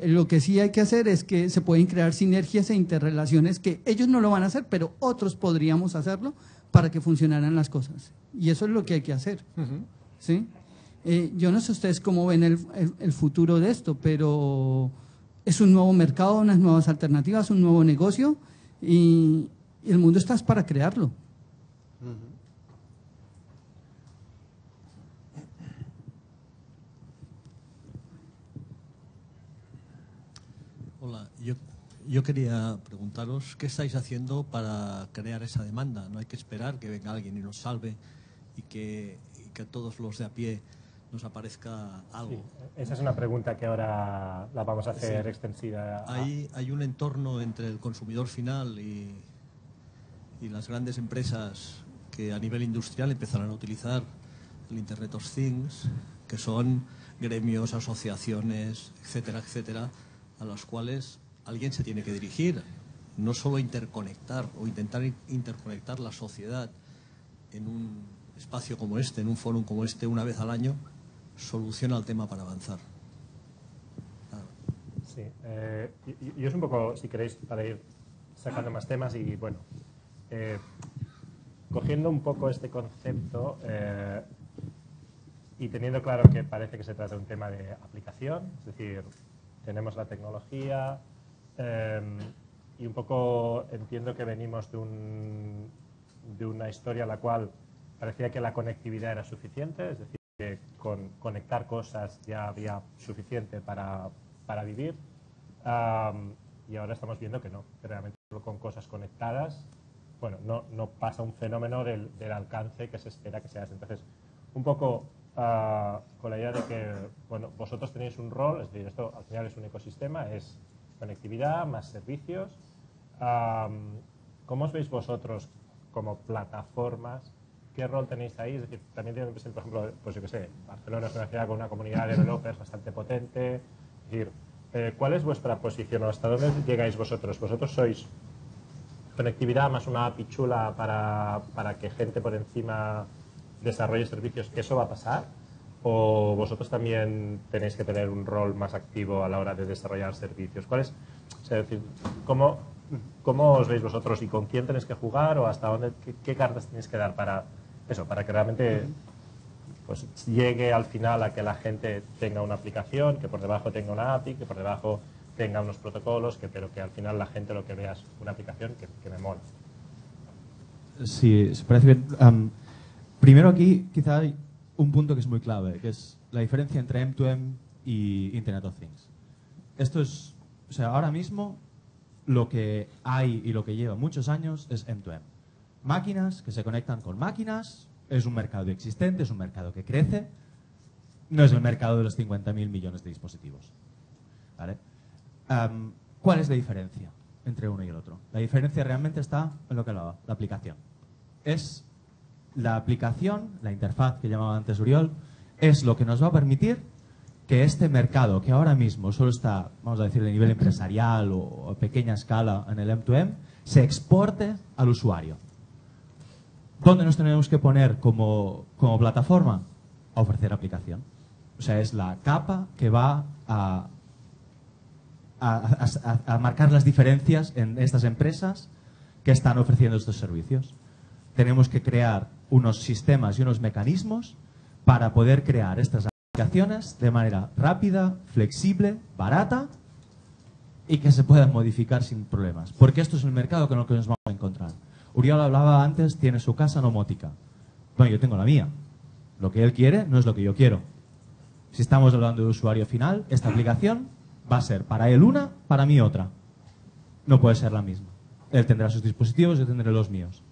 Eh, Lo que sí hay que hacer es que se pueden crear sinergias e interrelaciones que ellos no lo van a hacer, pero otros podríamos hacerlo para que funcionaran las cosas. Y eso es lo que hay que hacer. ¿sí? Eh, yo no sé ustedes cómo ven el, el- el futuro de esto, pero es un nuevo mercado, unas nuevas alternativas, un nuevo negocio y, el mundo está es para crearlo. Hola, yo, yo quería preguntaros qué estáis haciendo para crear esa demanda. No hay que esperar que venga alguien y nos salve y que, y que todos los de a pie nos aparezca algo. Sí, esa es una pregunta que ahora la vamos a hacer Sí. extensiva. Hay, hay un entorno entre el consumidor final y, y las grandes empresas que a nivel industrial empezarán a utilizar el Internet of Things, que son gremios, asociaciones, etcétera, etcétera, a los cuales alguien se tiene que dirigir. No solo interconectar o intentar in- interconectar la sociedad en un espacio como este, en un foro como este, una vez al año, soluciona el tema para avanzar. Sí, eh, es un poco, si queréis, para ir sacando más temas y bueno, eh, cogiendo un poco este concepto eh, y teniendo claro que parece que se trata de un tema de aplicación, es decir, tenemos la tecnología eh, y un poco entiendo que venimos de, un, de una historia en la cual parecía que la conectividad era suficiente, es decir, que con conectar cosas ya había suficiente para, para vivir. Am, y ahora estamos viendo que no, que realmente solo con cosas conectadas, bueno, no, no pasa un fenómeno del, del alcance que se espera que se haga. Entonces, un poco ah, con la idea de que, bueno, vosotros tenéis un rol, es decir, esto al final es un ecosistema, es conectividad más servicios. Am, ¿Cómo os veis vosotros como plataformas? ¿Qué rol tenéis ahí? Es decir, también tienen presente, por ejemplo, pues yo qué sé, Barcelona es una ciudad con una comunidad de developers bastante potente. Es decir, eh, ¿cuál es vuestra posición o hasta dónde llegáis vosotros? ¿Vosotros sois conectividad más una API chula para, para que gente por encima desarrolle servicios, que eso va a pasar? ¿O vosotros también tenéis que tener un rol más activo a la hora de desarrollar servicios? ¿Cuál es, o sea, es decir, cómo, ¿Cómo os veis vosotros y con quién tenéis que jugar o hasta dónde, qué, qué cartas tenéis que dar para eso, para que realmente pues, llegue al final a que la gente tenga una aplicación, que por debajo tenga una API, que por debajo tenga unos protocolos, que, pero que al final la gente lo que vea es una aplicación que, que me mola. Sí, se parece bien. Primero aquí quizá hay un punto que es muy clave, que es la diferencia entre M2M y Internet of Things. Esto es, o sea, ahora mismo lo que hay y lo que lleva muchos años es M2M. Máquinas que se conectan con máquinas, es un mercado existente, es un mercado que crece, no es el mercado de los 50.000 millones de dispositivos. ¿Cuál es la diferencia entre uno y el otro? La diferencia realmente está en lo que hablaba, la aplicación. Es la aplicación, la interfaz que llamaba antes Uriol, es lo que nos va a permitir que este mercado, que ahora mismo solo está, vamos a decir, de nivel empresarial o a pequeña escala en el M2M, se exporte al usuario. ¿Dónde nos tenemos que poner como, como plataforma? A ofrecer aplicación. O sea, es la capa que va a, a, a- marcar las diferencias en estas empresas que están ofreciendo estos servicios. Tenemos que crear unos sistemas y unos mecanismos para poder crear estas aplicaciones de manera rápida, flexible, barata y que se puedan modificar sin problemas. Porque esto es el mercado con el que nos vamos a encontrar. Uriol hablaba antes, tiene su casa nomótica. Bueno, yo tengo la mía. Lo que él quiere no es lo que yo quiero. Si estamos hablando de usuario final, esta aplicación va a ser para él una, para mí otra. No puede ser la misma. Él tendrá sus dispositivos, yo tendré los míos.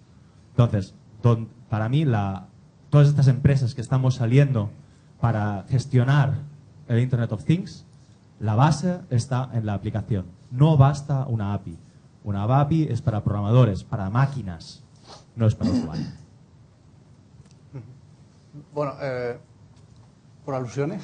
Entonces, don- para mí, la- todas estas empresas que estamos saliendo para gestionar el Internet of Things, la base está en la aplicación. No basta una API. Una API es para programadores, para máquinas, no es para usuarios. Bueno, eh, por alusiones.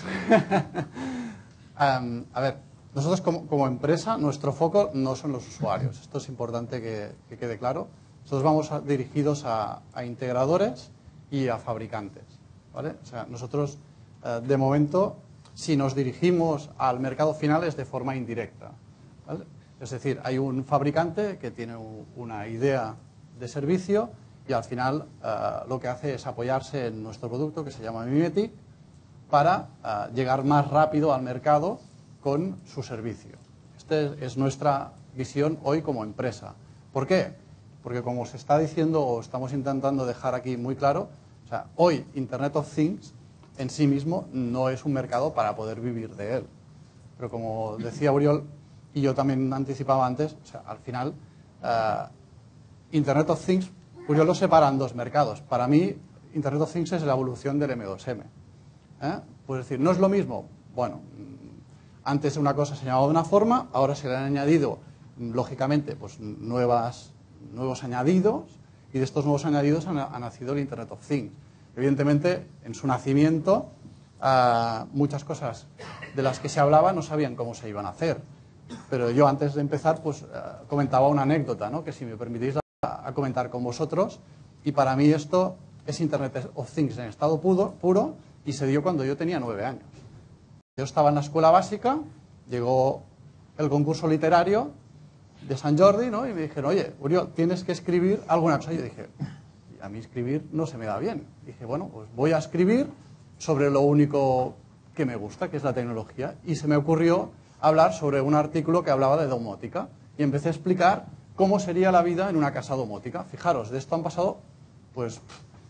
A ver, nosotros como, empresa, nuestro foco no son los usuarios. Esto es importante que, que quede claro. Nosotros vamos dirigidos a, a integradores y a fabricantes. ¿vale? O sea, nosotros, eh, de momento, si nos dirigimos al mercado final es de forma indirecta. ¿vale? Es decir, hay un fabricante que tiene una idea de servicio y al final eh, lo que hace es apoyarse en nuestro producto que se llama Mimetic para eh, llegar más rápido al mercado con su servicio. Esta es, es nuestra visión hoy como empresa. ¿Por qué? Porque como se está diciendo o estamos intentando dejar aquí muy claro, o sea, hoy Internet of Things en sí mismo no es un mercado para poder vivir de él. Pero como decía Uriol, y yo también anticipaba antes, o sea, al final eh, Internet of Things, Uriol lo separa en dos mercados. Para mí, Internet of Things es la evolución del M2M. ¿eh? Pues decir, no es lo mismo. Bueno, antes una cosa se llamaba de una forma, ahora se le han añadido, lógicamente, pues nuevas, nuevos añadidos, y de estos nuevos añadidos ha, na- ha nacido el Internet of Things. Evidentemente, en su nacimiento, ah, muchas cosas de las que se hablaba no sabían cómo se iban a hacer. Pero yo antes de empezar, pues ah, comentaba una anécdota, ¿no? que si me permitís a, a comentar con vosotros, y para mí esto es Internet of Things en estado puro, puro y se dio cuando yo tenía nueve años. Yo estaba en la escuela básica, llegó el concurso literario de San Jordi, ¿no? Y me dijeron, oye, Uriol, tienes que escribir alguna cosa. Y yo dije, a mí escribir no se me da bien. Dije, bueno, pues voy a escribir sobre lo único que me gusta, que es la tecnología. Y se me ocurrió hablar sobre un artículo que hablaba de domótica. Y empecé a explicar cómo sería la vida en una casa domótica. Fijaros, de esto han pasado, pues,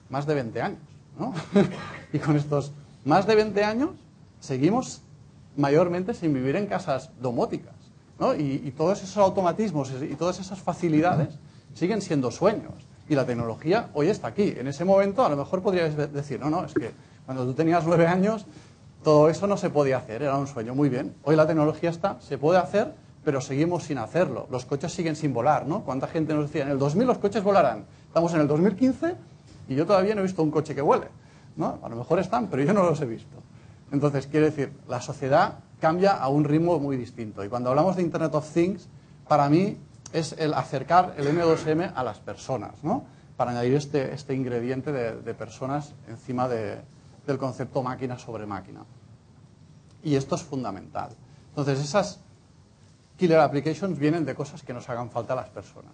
más de 20 años, ¿no? y con estos más de 20 años seguimos mayormente sin vivir en casas domóticas. ¿no? Y, y todos esos automatismos y todas esas facilidades siguen siendo sueños. Y la tecnología hoy está aquí. En ese momento a lo mejor podríais decir, no, no, es que cuando tú tenías nueve años todo eso no se podía hacer, era un sueño. Muy bien, hoy la tecnología está, se puede hacer, pero seguimos sin hacerlo. Los coches siguen sin volar, ¿no? ¿Cuánta gente nos decía, en el 2000 los coches volarán? Estamos en el 2015 y yo todavía no he visto un coche que vuele. ¿no? A lo mejor están, pero yo no los he visto. Entonces, quiere decir, la sociedad cambia a un ritmo muy distinto. Y cuando hablamos de Internet of Things, para mí es el acercar el M2M a las personas, ¿no? Para añadir este, este ingrediente de, de personas encima de- del concepto máquina sobre máquina. Y esto es fundamental. Entonces, esas killer applications vienen de cosas que nos hagan falta a las personas.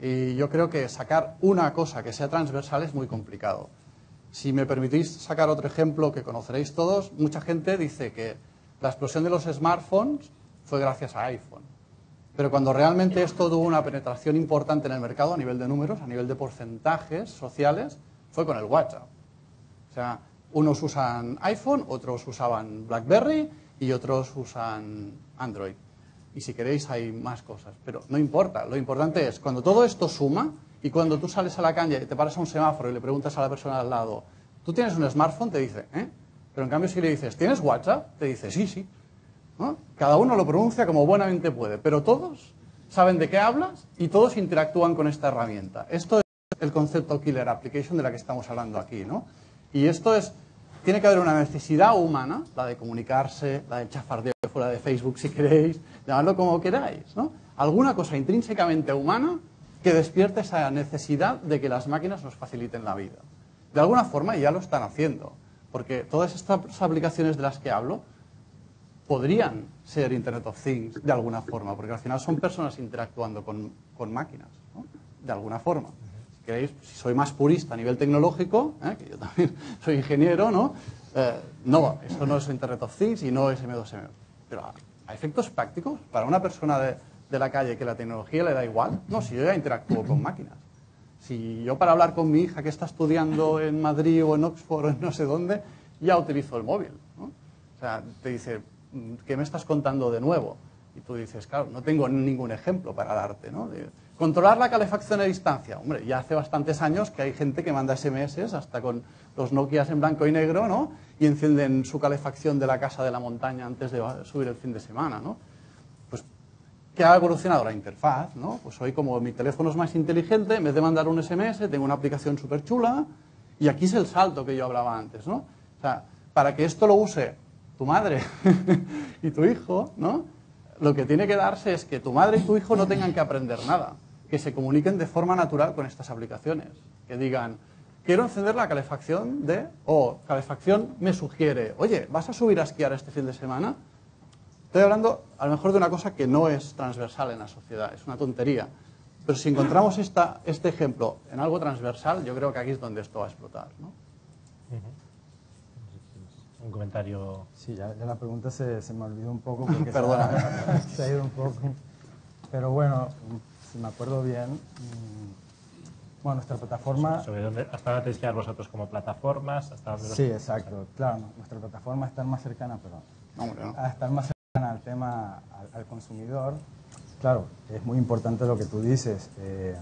Y yo creo que sacar una cosa que sea transversal es muy complicado. Si me permitís sacar otro ejemplo que conoceréis todos, mucha gente dice que la explosión de los smartphones fue gracias a iPhone. Pero cuando realmente esto tuvo una penetración importante en el mercado a nivel de números, a nivel de porcentajes sociales, fue con el WhatsApp. O sea, unos usan iPhone, otros usaban BlackBerry y otros usan Android. Y si queréis hay más cosas, pero no importa. Lo importante es cuando todo esto suma y cuando tú sales a la calle y te paras a un semáforo y le preguntas a la persona al lado, ¿tú tienes un smartphone? Te dice, ¿eh? Pero en cambio si le dices, ¿tienes WhatsApp? Te dice, sí, sí. Cada uno lo pronuncia como buenamente puede, pero todos saben de qué hablas y todos interactúan con esta herramienta. Esto es el concepto killer application de la que estamos hablando aquí, ¿no? Y esto es, tiene que haber una necesidad humana, la de comunicarse, la de chafardeo fuera de Facebook si queréis, llamadlo como queráis, ¿no? Alguna cosa intrínsecamente humana que despierte esa necesidad de que las máquinas nos faciliten la vida. De alguna forma ya lo están haciendo, porque todas estas aplicaciones de las que hablo podrían ser Internet of Things de alguna forma, porque al final son personas interactuando con, con máquinas, ¿no? de alguna forma. Queréis, si soy más purista a nivel tecnológico, ¿eh? que yo también soy ingeniero, ¿no? Eh, no, esto no es Internet of Things y no es M2M. Pero a, efectos prácticos, para una persona de, de la calle que la tecnología le da igual, no, si yo ya interactúo con máquinas. Si yo para hablar con mi hija que está estudiando en Madrid o en Oxford o en no sé dónde, ya utilizo el móvil. O sea, te dice, ¿qué me estás contando de nuevo? Y tú dices, claro, no tengo ningún ejemplo para darte, ¿no? controlar la calefacción a distancia. Hombre, ya hace bastantes años que hay gente que manda SMS hasta con los Nokias en blanco y negro, ¿no? Y encienden su calefacción de la casa de la montaña antes de subir el fin de semana, ¿no? Pues, ¿qué ha evolucionado la interfaz, no? Pues hoy como mi teléfono es más inteligente, en vez de mandar un SMS, tengo una aplicación súper chula y aquí es el salto que yo hablaba antes, ¿no? O sea, para que esto lo use tu madre y tu hijo, ¿no? Lo que tiene que darse es que tu madre y tu hijo no tengan que aprender nada, que se comuniquen de forma natural con estas aplicaciones, que digan, quiero encender la calefacción de, o calefacción me sugiere, oye, ¿vas a subir a esquiar este fin de semana? Estoy hablando a lo mejor de una cosa que no es transversal en la sociedad, es una tontería. Pero si encontramos esta, este ejemplo en algo transversal, yo creo que aquí es donde esto va a explotar. ¿no? Un comentario. Sí, ya, la pregunta se, se, me olvidó un poco porque Perdona. Se, ha, ido un poco. Pero bueno, si me acuerdo bien, mm, bueno, nuestra plataforma... ¿Sobre dónde, ¿Hasta dónde tenéis que dar vosotros como plataformas? Hasta sí, exacto. Claro, nuestra plataforma está más cercana, pero no, a estar más cercana al tema, al, al, consumidor. Claro, es muy importante lo que tú dices. Eh,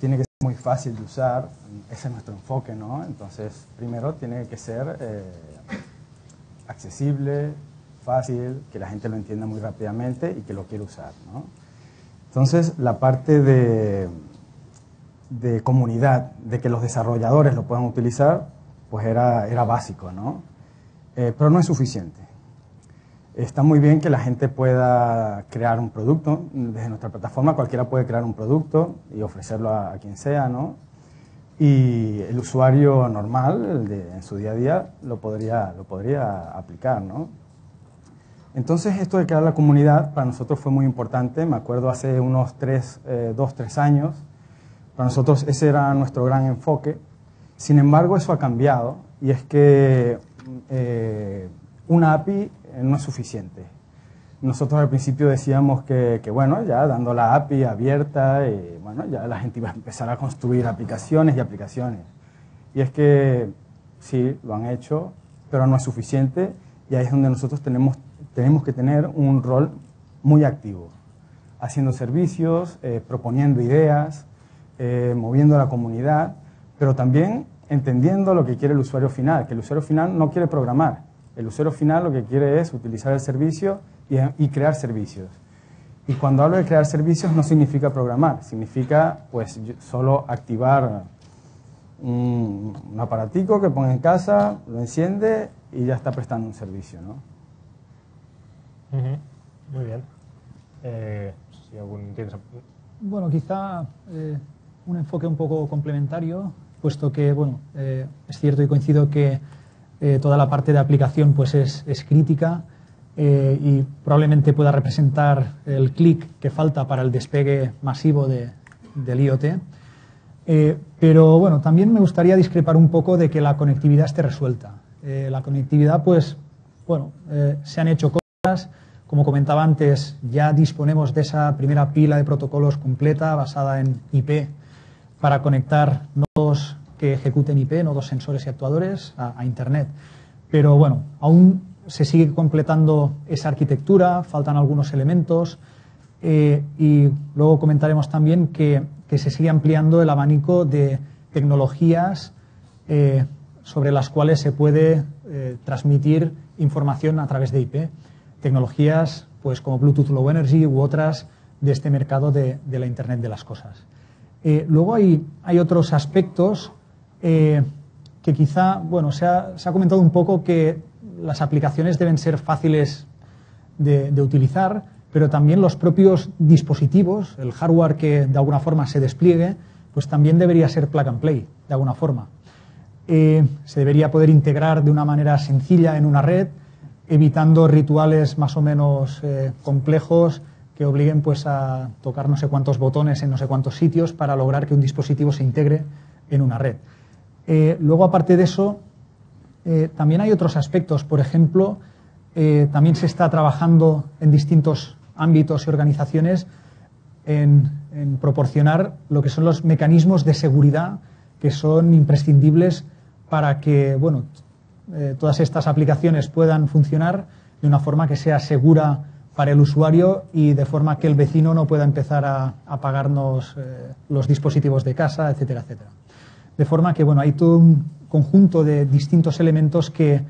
tiene que muy fácil de usar, ese es nuestro enfoque, ¿no? Entonces, primero tiene que ser eh, accesible, fácil, que la gente lo entienda muy rápidamente y que lo quiera usar, ¿no? Entonces, la parte de, de comunidad, de que los desarrolladores lo puedan utilizar, pues era, era básico, ¿no? Eh, pero no es suficiente. Está muy bien que la gente pueda crear un producto. Desde nuestra plataforma cualquiera puede crear un producto y ofrecerlo a, quien sea, ¿no? Y el usuario normal, en su día a día, lo podría, lo podría aplicar, ¿no? Entonces, esto de crear la comunidad para nosotros fue muy importante. Me acuerdo hace unos tres, eh, dos, tres años. Para nosotros ese era nuestro gran enfoque. Sin embargo, eso ha cambiado y es que eh, una API no es suficiente. Nosotros al principio decíamos que, bueno, ya dando la API abierta, y, bueno, ya la gente iba a empezar a construir aplicaciones y aplicaciones. Y es que sí, lo han hecho, pero no es suficiente y ahí es donde nosotros tenemos, tenemos que tener un rol muy activo, haciendo servicios, eh, proponiendo ideas, eh, moviendo la comunidad, pero también entendiendo lo que quiere el usuario final, que el usuario final no quiere programar, el usuario final lo que quiere es utilizar el servicio y, crear servicios. Y cuando hablo de crear servicios no significa programar, significa pues solo activar un, aparatico que pone en casa, lo enciende y ya está prestando un servicio. ¿no? Muy bien. Eh, si algún, Bueno, quizá eh, un enfoque un poco complementario, puesto que bueno, eh, es cierto y coincido que eh, toda la parte de aplicación pues es, crítica eh, y probablemente pueda representar el clic que falta para el despegue masivo de, del IoT. Eh, pero bueno, también me gustaría discrepar un poco de que la conectividad esté resuelta. La conectividad, pues, bueno, se han hecho cosas. Como comentaba antes, ya disponemos de esa primera pila de protocolos completa basada en IP para conectar nodos que ejecuten IP, nodos sensores y actuadores, a, Internet. Pero bueno, aún se sigue completando esa arquitectura, faltan algunos elementos eh, y luego comentaremos también que, se sigue ampliando el abanico de tecnologías eh, sobre las cuales se puede eh, transmitir información a través de IP. Tecnologías pues, como Bluetooth Low Energy u otras de este mercado de, la Internet de las cosas. luego hay, hay, otros aspectos que quizá, bueno, se ha, se ha comentado un poco que las aplicaciones deben ser fáciles de, utilizar, pero también los propios dispositivos, el hardware que de alguna forma se despliegue, pues también debería ser plug and play, de alguna forma. Eh, se debería poder integrar de una manera sencilla en una red, evitando rituales más o menos eh, complejos que obliguen pues, a tocar no sé cuántos botones en no sé cuántos sitios para lograr que un dispositivo se integre en una red. Eh, luego, aparte de eso, eh, también hay otros aspectos. Por ejemplo, eh, también se está trabajando en distintos ámbitos y organizaciones en, proporcionar lo que son los mecanismos de seguridad que son imprescindibles para que bueno, todas estas aplicaciones puedan funcionar de una forma que sea segura para el usuario y de forma que el vecino no pueda empezar a apagarnos los dispositivos de casa, etcétera, etcétera. De forma que bueno, hay todo un conjunto de distintos elementos que,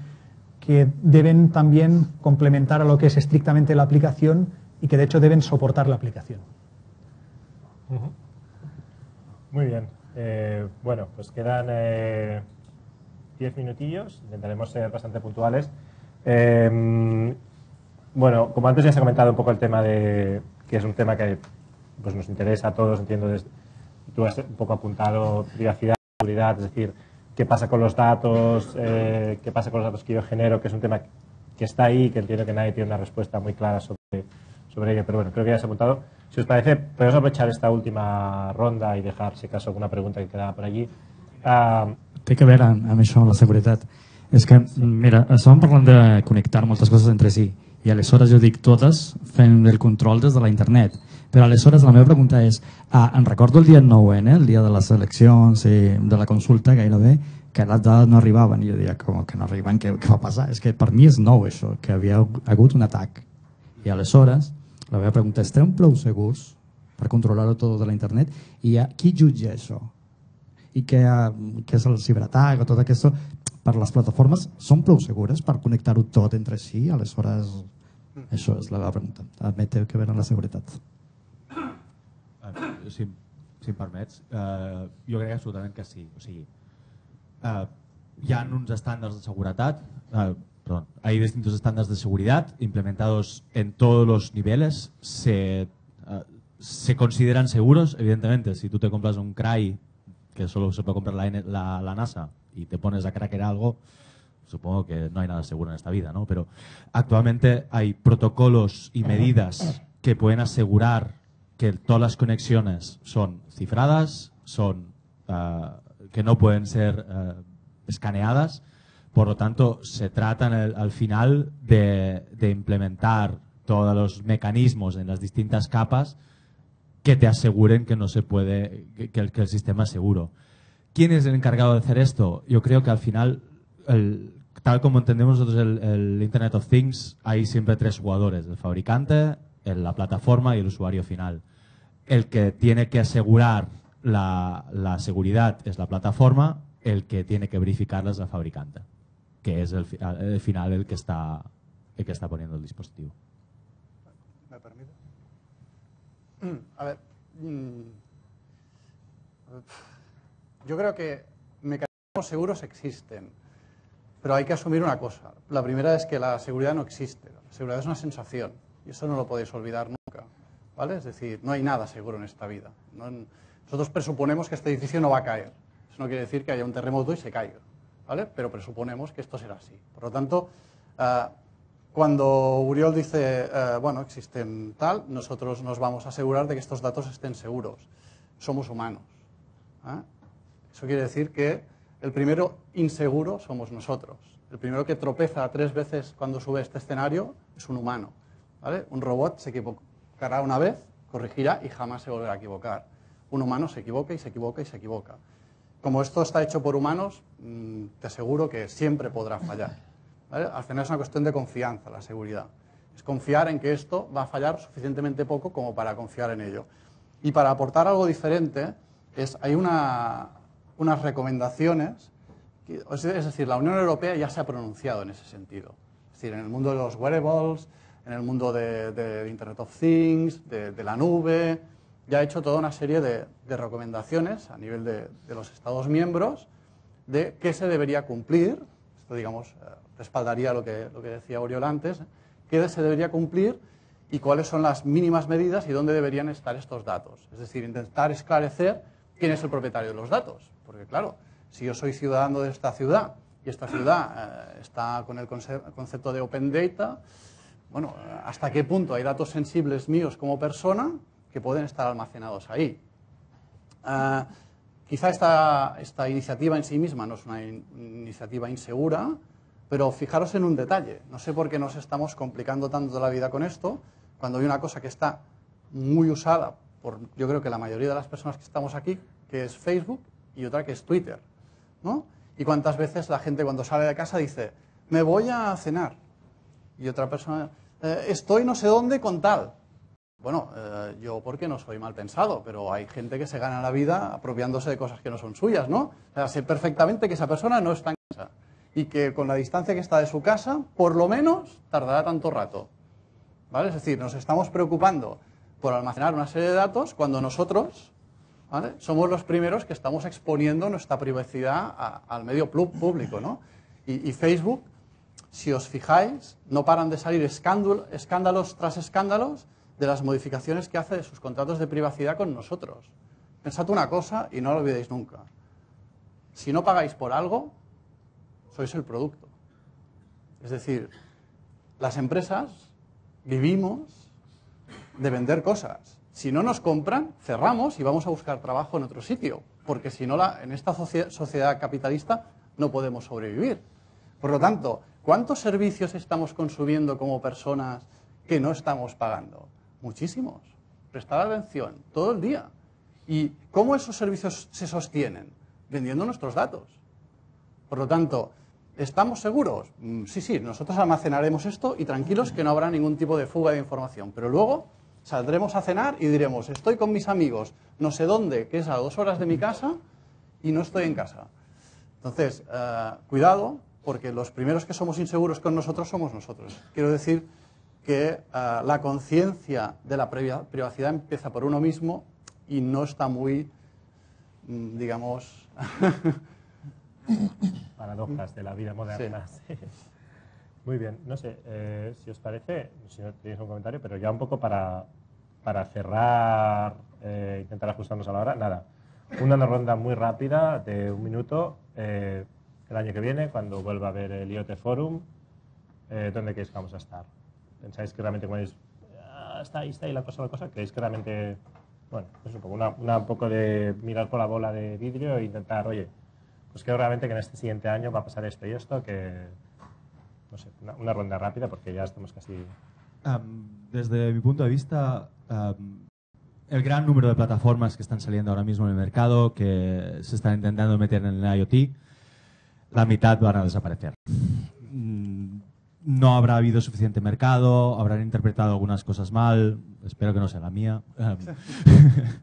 que deben también complementar a lo que es estrictamente la aplicación y que de hecho deben soportar la aplicación. Muy bien. Eh, bueno, pues quedan eh, diez minutillos, intentaremos ser bastante puntuales. Eh, bueno, como antes ya se ha comentado un poco el tema de que es un tema que pues, nos interesa a todos, entiendo, tú has un poco apuntado privacidad, seguridad, es decir, qué pasa con los datos, eh, qué pasa con los datos que yo genero, que es un tema que está ahí, que entiendo que nadie tiene una respuesta muy clara sobre, sobre ello, pero bueno, creo que ya se ha apuntado. Si os parece, podemos aprovechar esta última ronda y dejar, si acaso, alguna pregunta que quedaba por allí. Uh, Té que veure amb, amb això, amb la seguretat. És que, mira, estàvem parlant de connectar moltes coses entre si i aleshores jo dic totes fent el control des de la internet. Però aleshores la meva pregunta és, ah, em recordo el dia 9N, el dia de les eleccions i de la consulta gairebé, que les dades no arribaven. I jo deia, com que no arriben, què, què va passar? És que per mi és nou això, que havia hagut un atac. I aleshores, la meva pregunta és, estem prou segurs per controlar-ho tot de la internet? I a, qui jutja això? I què, què és el ciberatac o tot això? Per les plataformes són prou segures per connectar-ho tot entre si? Aleshores, això és la meva pregunta. També té que veure amb la seguretat. Si, si em permets, eh, jo crec absolutament que sí. O sigui, eh, hi ha uns estàndards de seguretat, eh, perdón, hay distintos estándares de seguridad implementados en todos los niveles, se, eh, se consideran seguros, evidentemente, si tú te compras un CRY, que solo se puede comprar la, la, la NASA, y te pones a cracker algo, supongo que no hay nada seguro en esta vida, ¿no? Pero actualmente hay protocolos y medidas que pueden asegurar que todas las conexiones son cifradas, son uh, que no pueden ser uh, escaneadas. Por lo tanto, se trata el, al final de, de, implementar todos los mecanismos en las distintas capas que te aseguren que no se puede, que, el, que el, sistema es seguro. ¿Quién es el encargado de hacer esto? Yo creo que al final, el, tal como entendemos nosotros el, el Internet of Things, hay siempre tres jugadores, el fabricante, la plataforma y el usuario final. El que tiene que asegurar la, seguridad es la plataforma, el que tiene que verificarla es la fabricante, que es el, el final el que, está, el que está poniendo el dispositivo. ¿Me permite? A ver, mm, yo creo que mecanismos seguros existen, pero hay que asumir una cosa. La primera es que la seguridad no existe. La seguridad es una sensación. Y eso no lo podéis olvidar nunca. ¿vale? Es decir, no hay nada seguro en esta vida. nosotros presuponemos que este edificio no va a caer. Eso no quiere decir que haya un terremoto y se caiga. ¿vale? Pero presuponemos que esto será así. Por lo tanto, uh, cuando Uriol dice, eh, bueno, existen tal, nosotros nos vamos a asegurar de que estos datos estén seguros. Somos humanos. ¿eh? Eso quiere decir que el primero inseguro somos nosotros. El primero que tropeza tres veces cuando sube este escenario es un humano. ¿Vale? Un robot se equivocará una vez, corregirá y jamás se volverá a equivocar. Un humano se equivoca y se equivoca y se equivoca. Como esto está hecho por humanos, mm, te aseguro que siempre podrá fallar. Al final es una cuestión de confianza, la seguridad. Es confiar en que esto va a fallar suficientemente poco como para confiar en ello. Y para aportar algo diferente, es, hay una, unas recomendaciones, es decir, la Unión Europea ya se ha pronunciado en ese sentido. Es decir, en el mundo de los wearables, en el mundo de, Internet of Things, de, la nube, ya ha hecho toda una serie de, recomendaciones a nivel de, los Estados miembros de qué se debería cumplir, esto digamos eh, respaldaría lo que, lo que decía Oriol antes, qué se debería cumplir y cuáles son las mínimas medidas y dónde deberían estar estos datos. Es decir, intentar esclarecer quién es el propietario de los datos. Porque claro, si yo soy ciudadano de esta ciudad y esta ciudad eh, está con el concepto de Open Data, bueno, ¿hasta qué punto hay datos sensibles míos como persona que pueden estar almacenados ahí? Eh, quizá esta, esta, iniciativa en sí misma no es una iniciativa insegura, pero fijaros en un detalle. No sé por qué nos estamos complicando tanto la vida con esto, cuando hay una cosa que está muy usada por, yo creo que la mayoría de las personas que estamos aquí, que es Facebook, y otra que es Twitter. ¿no? Y cuántas veces la gente cuando sale de casa dice, me voy a cenar. Y otra persona, eh, estoy no sé dónde con tal. Bueno, eh, yo porque no soy mal pensado, pero hay gente que se gana la vida apropiándose de cosas que no son suyas, ¿no? O sea, sé perfectamente que esa persona no está en casa y que con la distancia que está de su casa, por lo menos tardará tanto rato. ¿Vale? Es decir, nos estamos preocupando por almacenar una serie de datos cuando nosotros somos los primeros que estamos exponiendo nuestra privacidad al medio público. ¿no? Y, Facebook, si os fijáis, no paran de salir escándalos tras escándalos de las modificaciones que hace de sus contratos de privacidad con nosotros. Pensad una cosa y no lo olvidéis nunca. Si no pagáis por algo, sois el producto. Es decir, las empresas vivimos de vender cosas. Si no nos compran, cerramos y vamos a buscar trabajo en otro sitio, porque si no, en esta sociedad capitalista no podemos sobrevivir. Por lo tanto, ¿cuántos servicios estamos consumiendo como personas que no estamos pagando? Muchísimos. Prestar atención todo el día. ¿Y cómo esos servicios se sostienen? Vendiendo nuestros datos. Por lo tanto, ¿Estamos seguros? Mm, sí, sí, nosotros almacenaremos esto y tranquilos que no habrá ningún tipo de fuga de información. Pero luego saldremos a cenar y diremos, estoy con mis amigos, no sé dónde, que es a dos horas de mi casa y no estoy en casa. Entonces, eh, cuidado, porque los primeros que somos inseguros con nosotros somos nosotros. Quiero decir que eh, la conciencia de la privacidad empieza por uno mismo y no está muy, mm, digamos, paradojas de la vida moderna. Muy bien, no sé eh, si os parece, si no tenéis un comentario, pero ya un poco para, para cerrar, eh, intentar ajustarnos a la hora, nada. Una ronda muy rápida de un minuto eh, el año que viene, cuando vuelva a haber el IoT Forum, ¿dónde creéis que vamos a estar? ¿Pensáis que realmente cuando ah, está ahí, está ahí la cosa, la cosa? ¿Creéis que realmente, bueno, es un poco, una, un poco de mirar por la bola de vidrio e intentar, oye, pues creo realmente que en este siguiente año va a pasar esto y esto, que, no sé, una, ronda rápida porque ya estamos casi... desde mi punto de vista, el gran número de plataformas que están saliendo ahora mismo en el mercado, que se están intentando meter en el IoT, la mitad van a desaparecer. Mm, no habrá habido suficiente mercado, habrán interpretado algunas cosas mal, espero que no sea la mía.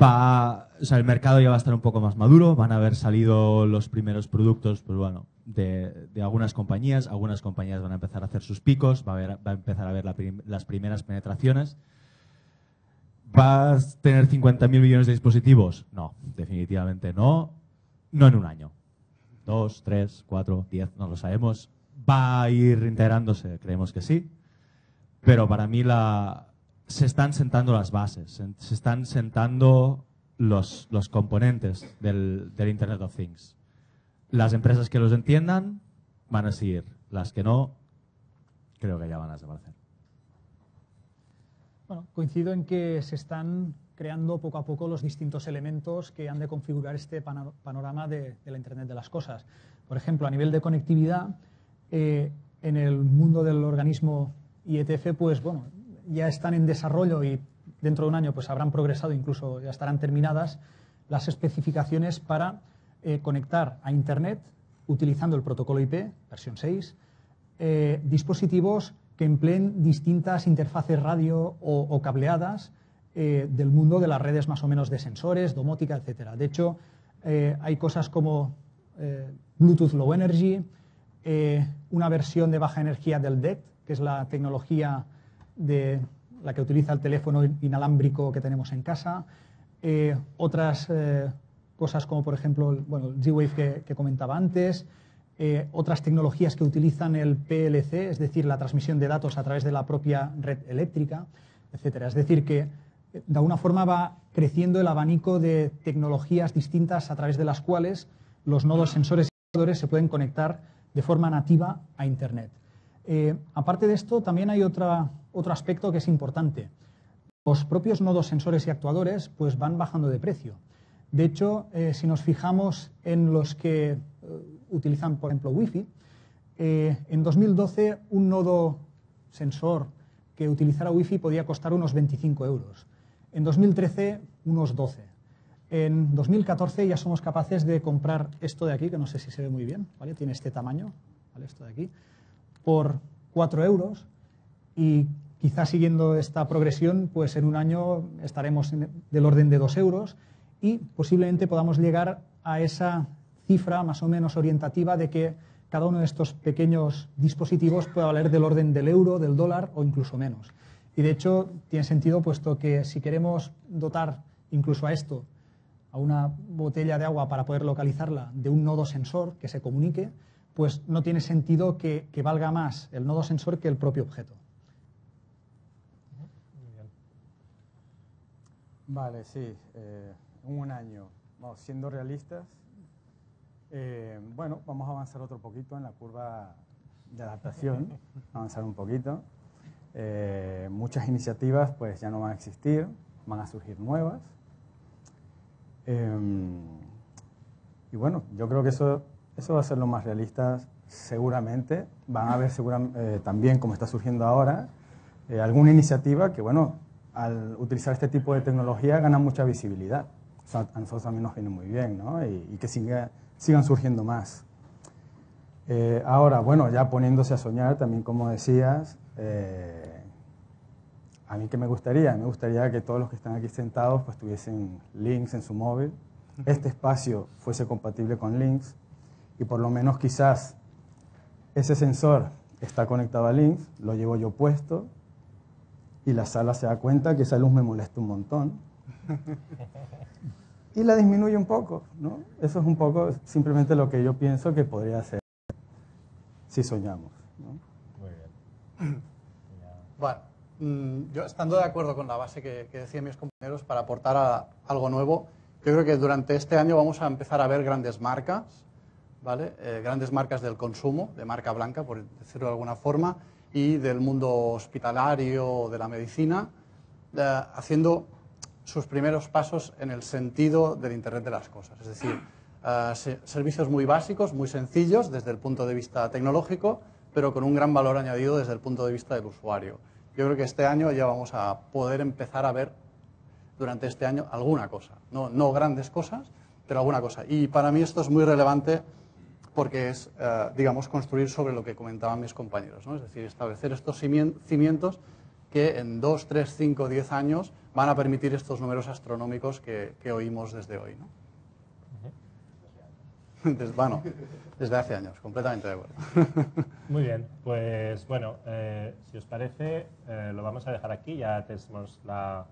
va, o sea, el mercado ya va a estar un poco más maduro, van a haber salido los primeros productos, pues bueno, de, algunas compañías, algunas compañías van a empezar a hacer sus picos, va a, va a empezar a ver las primeras penetraciones. ¿Vas a tener 50.000 millones de dispositivos? No, definitivamente no, no en un año. Dos, tres, cuatro, diez, no lo sabemos. ¿Va a ir integrándose? Creemos que sí. Pero para mí la, se están sentando las bases, se están sentando los, componentes del, del, Internet of Things. Las empresas que los entiendan van a seguir. Las que no, creo que ya van a desaparecer. Bueno, coincido en que se están creando poco a poco los distintos elementos que han de configurar este panorama de, la Internet de las Cosas. Por ejemplo, a nivel de conectividad, eh, en el mundo del organismo IETF, pues bueno, ya están en desarrollo y dentro de un año pues habrán progresado, incluso ya estarán terminadas las especificaciones para eh, conectar a Internet utilizando el protocolo IP, versión 6, eh, dispositivos que empleen distintas interfaces radio o, cableadas eh, del mundo de las redes más o menos de sensores, domótica, etc. De hecho, hay cosas como Bluetooth Low Energy, una versión de baja energía del DECT, que es la tecnología de la que utiliza el teléfono inalámbrico que tenemos en casa, otras cosas como por ejemplo el Z-Wave que, comentaba antes, eh, otras tecnologías que utilizan el PLC, es decir, la transmisión de datos a través de la propia red eléctrica, etc. Es decir, que eh, de alguna forma va creciendo el abanico de tecnologías distintas a través de las cuales los nodos sensores y actuadores se pueden conectar de forma nativa a Internet. Eh, aparte de esto, también hay otro aspecto que es importante. Los propios nodos sensores y actuadores pues, van bajando de precio. De hecho, eh, si nos fijamos en los que eh, utilizan, por ejemplo, Wi-Fi, en 2012 un nodo sensor que utilizara Wi-Fi podía costar unos 25 euros. En 2013, unos 12. En 2014 ya somos capaces de comprar esto de aquí, que no sé si se ve muy bien, ¿vale? tiene este tamaño, ¿vale? esto de aquí, por 4 euros y quizás siguiendo esta progresión, pues en un año estaremos del orden de 2 euros y posiblemente podamos llegar a esa cifra más o menos orientativa de que cada uno de estos pequeños dispositivos puede valer del orden del euro, del dólar o incluso menos. Y de hecho tiene sentido puesto que si queremos dotar incluso a esto, a una botella de agua para poder localizarla de un nodo sensor que se comunique, pues no tiene sentido que, valga más el nodo sensor que el propio objeto. Vale, sí. Eh, un año, vamos, siendo realistas, eh, bueno, vamos a avanzar otro poquito en la curva de adaptación, avanzar un poquito. Eh, muchas iniciativas pues ya no van a existir, van a surgir nuevas. Em, y bueno, yo creo que eso, eso va a ser lo más realista seguramente. Van a haber seguramente, eh, también, como está surgiendo ahora, alguna iniciativa que, bueno, al utilizar este tipo de tecnología gana mucha visibilidad a nosotros también nos viene muy bien, ¿no? Y, que sigan surgiendo más. Eh, ahora, bueno, ya poniéndose a soñar, también como decías, eh, a mí que me gustaría, me gustaría que todos los que están aquí sentados pues tuviesen links en su móvil, este espacio fuese compatible con links y por lo menos quizás ese sensor está conectado a links, lo llevo yo puesto y la sala se da cuenta que esa luz me molesta un montón y la disminuye un poco, ¿no? Eso es un poco simplemente lo que yo pienso que podría ser si soñamos. Bueno, mm, yo estando de acuerdo con la base que, decían mis compañeros para aportar algo nuevo, yo creo que durante este año vamos a empezar a ver grandes marcas, ¿vale? Eh, grandes marcas del consumo, de marca blanca, por decirlo de alguna forma, y del mundo hospitalario, de la medicina, eh, haciendo sus primeros pasos en el sentido del Internet de las Cosas. Es decir, eh, servicios muy básicos, muy sencillos desde el punto de vista tecnológico, pero con un gran valor añadido desde el punto de vista del usuario. Yo creo que este año ya vamos a poder empezar a ver durante este año alguna cosa. No, grandes cosas, pero alguna cosa. Y para mí esto es muy relevante porque es, eh, digamos, construir sobre lo que comentaban mis compañeros. Es decir, establecer estos cimientos que en 2, 3, 5, 10 años van a permitir estos números astronómicos que, oímos desde hoy. Desde, bueno, desde hace años, completamente de acuerdo. Muy bien, pues bueno, eh, si os parece, eh, lo vamos a dejar aquí, ya tenemos la,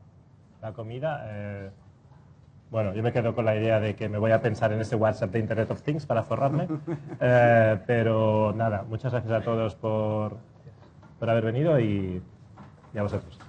la comida. Eh, bueno, yo me quedo con la idea de que me voy a pensar en ese WhatsApp de Internet of Things para forrarme, pero nada, muchas gracias a todos por, por haber venido y, y a vosotros.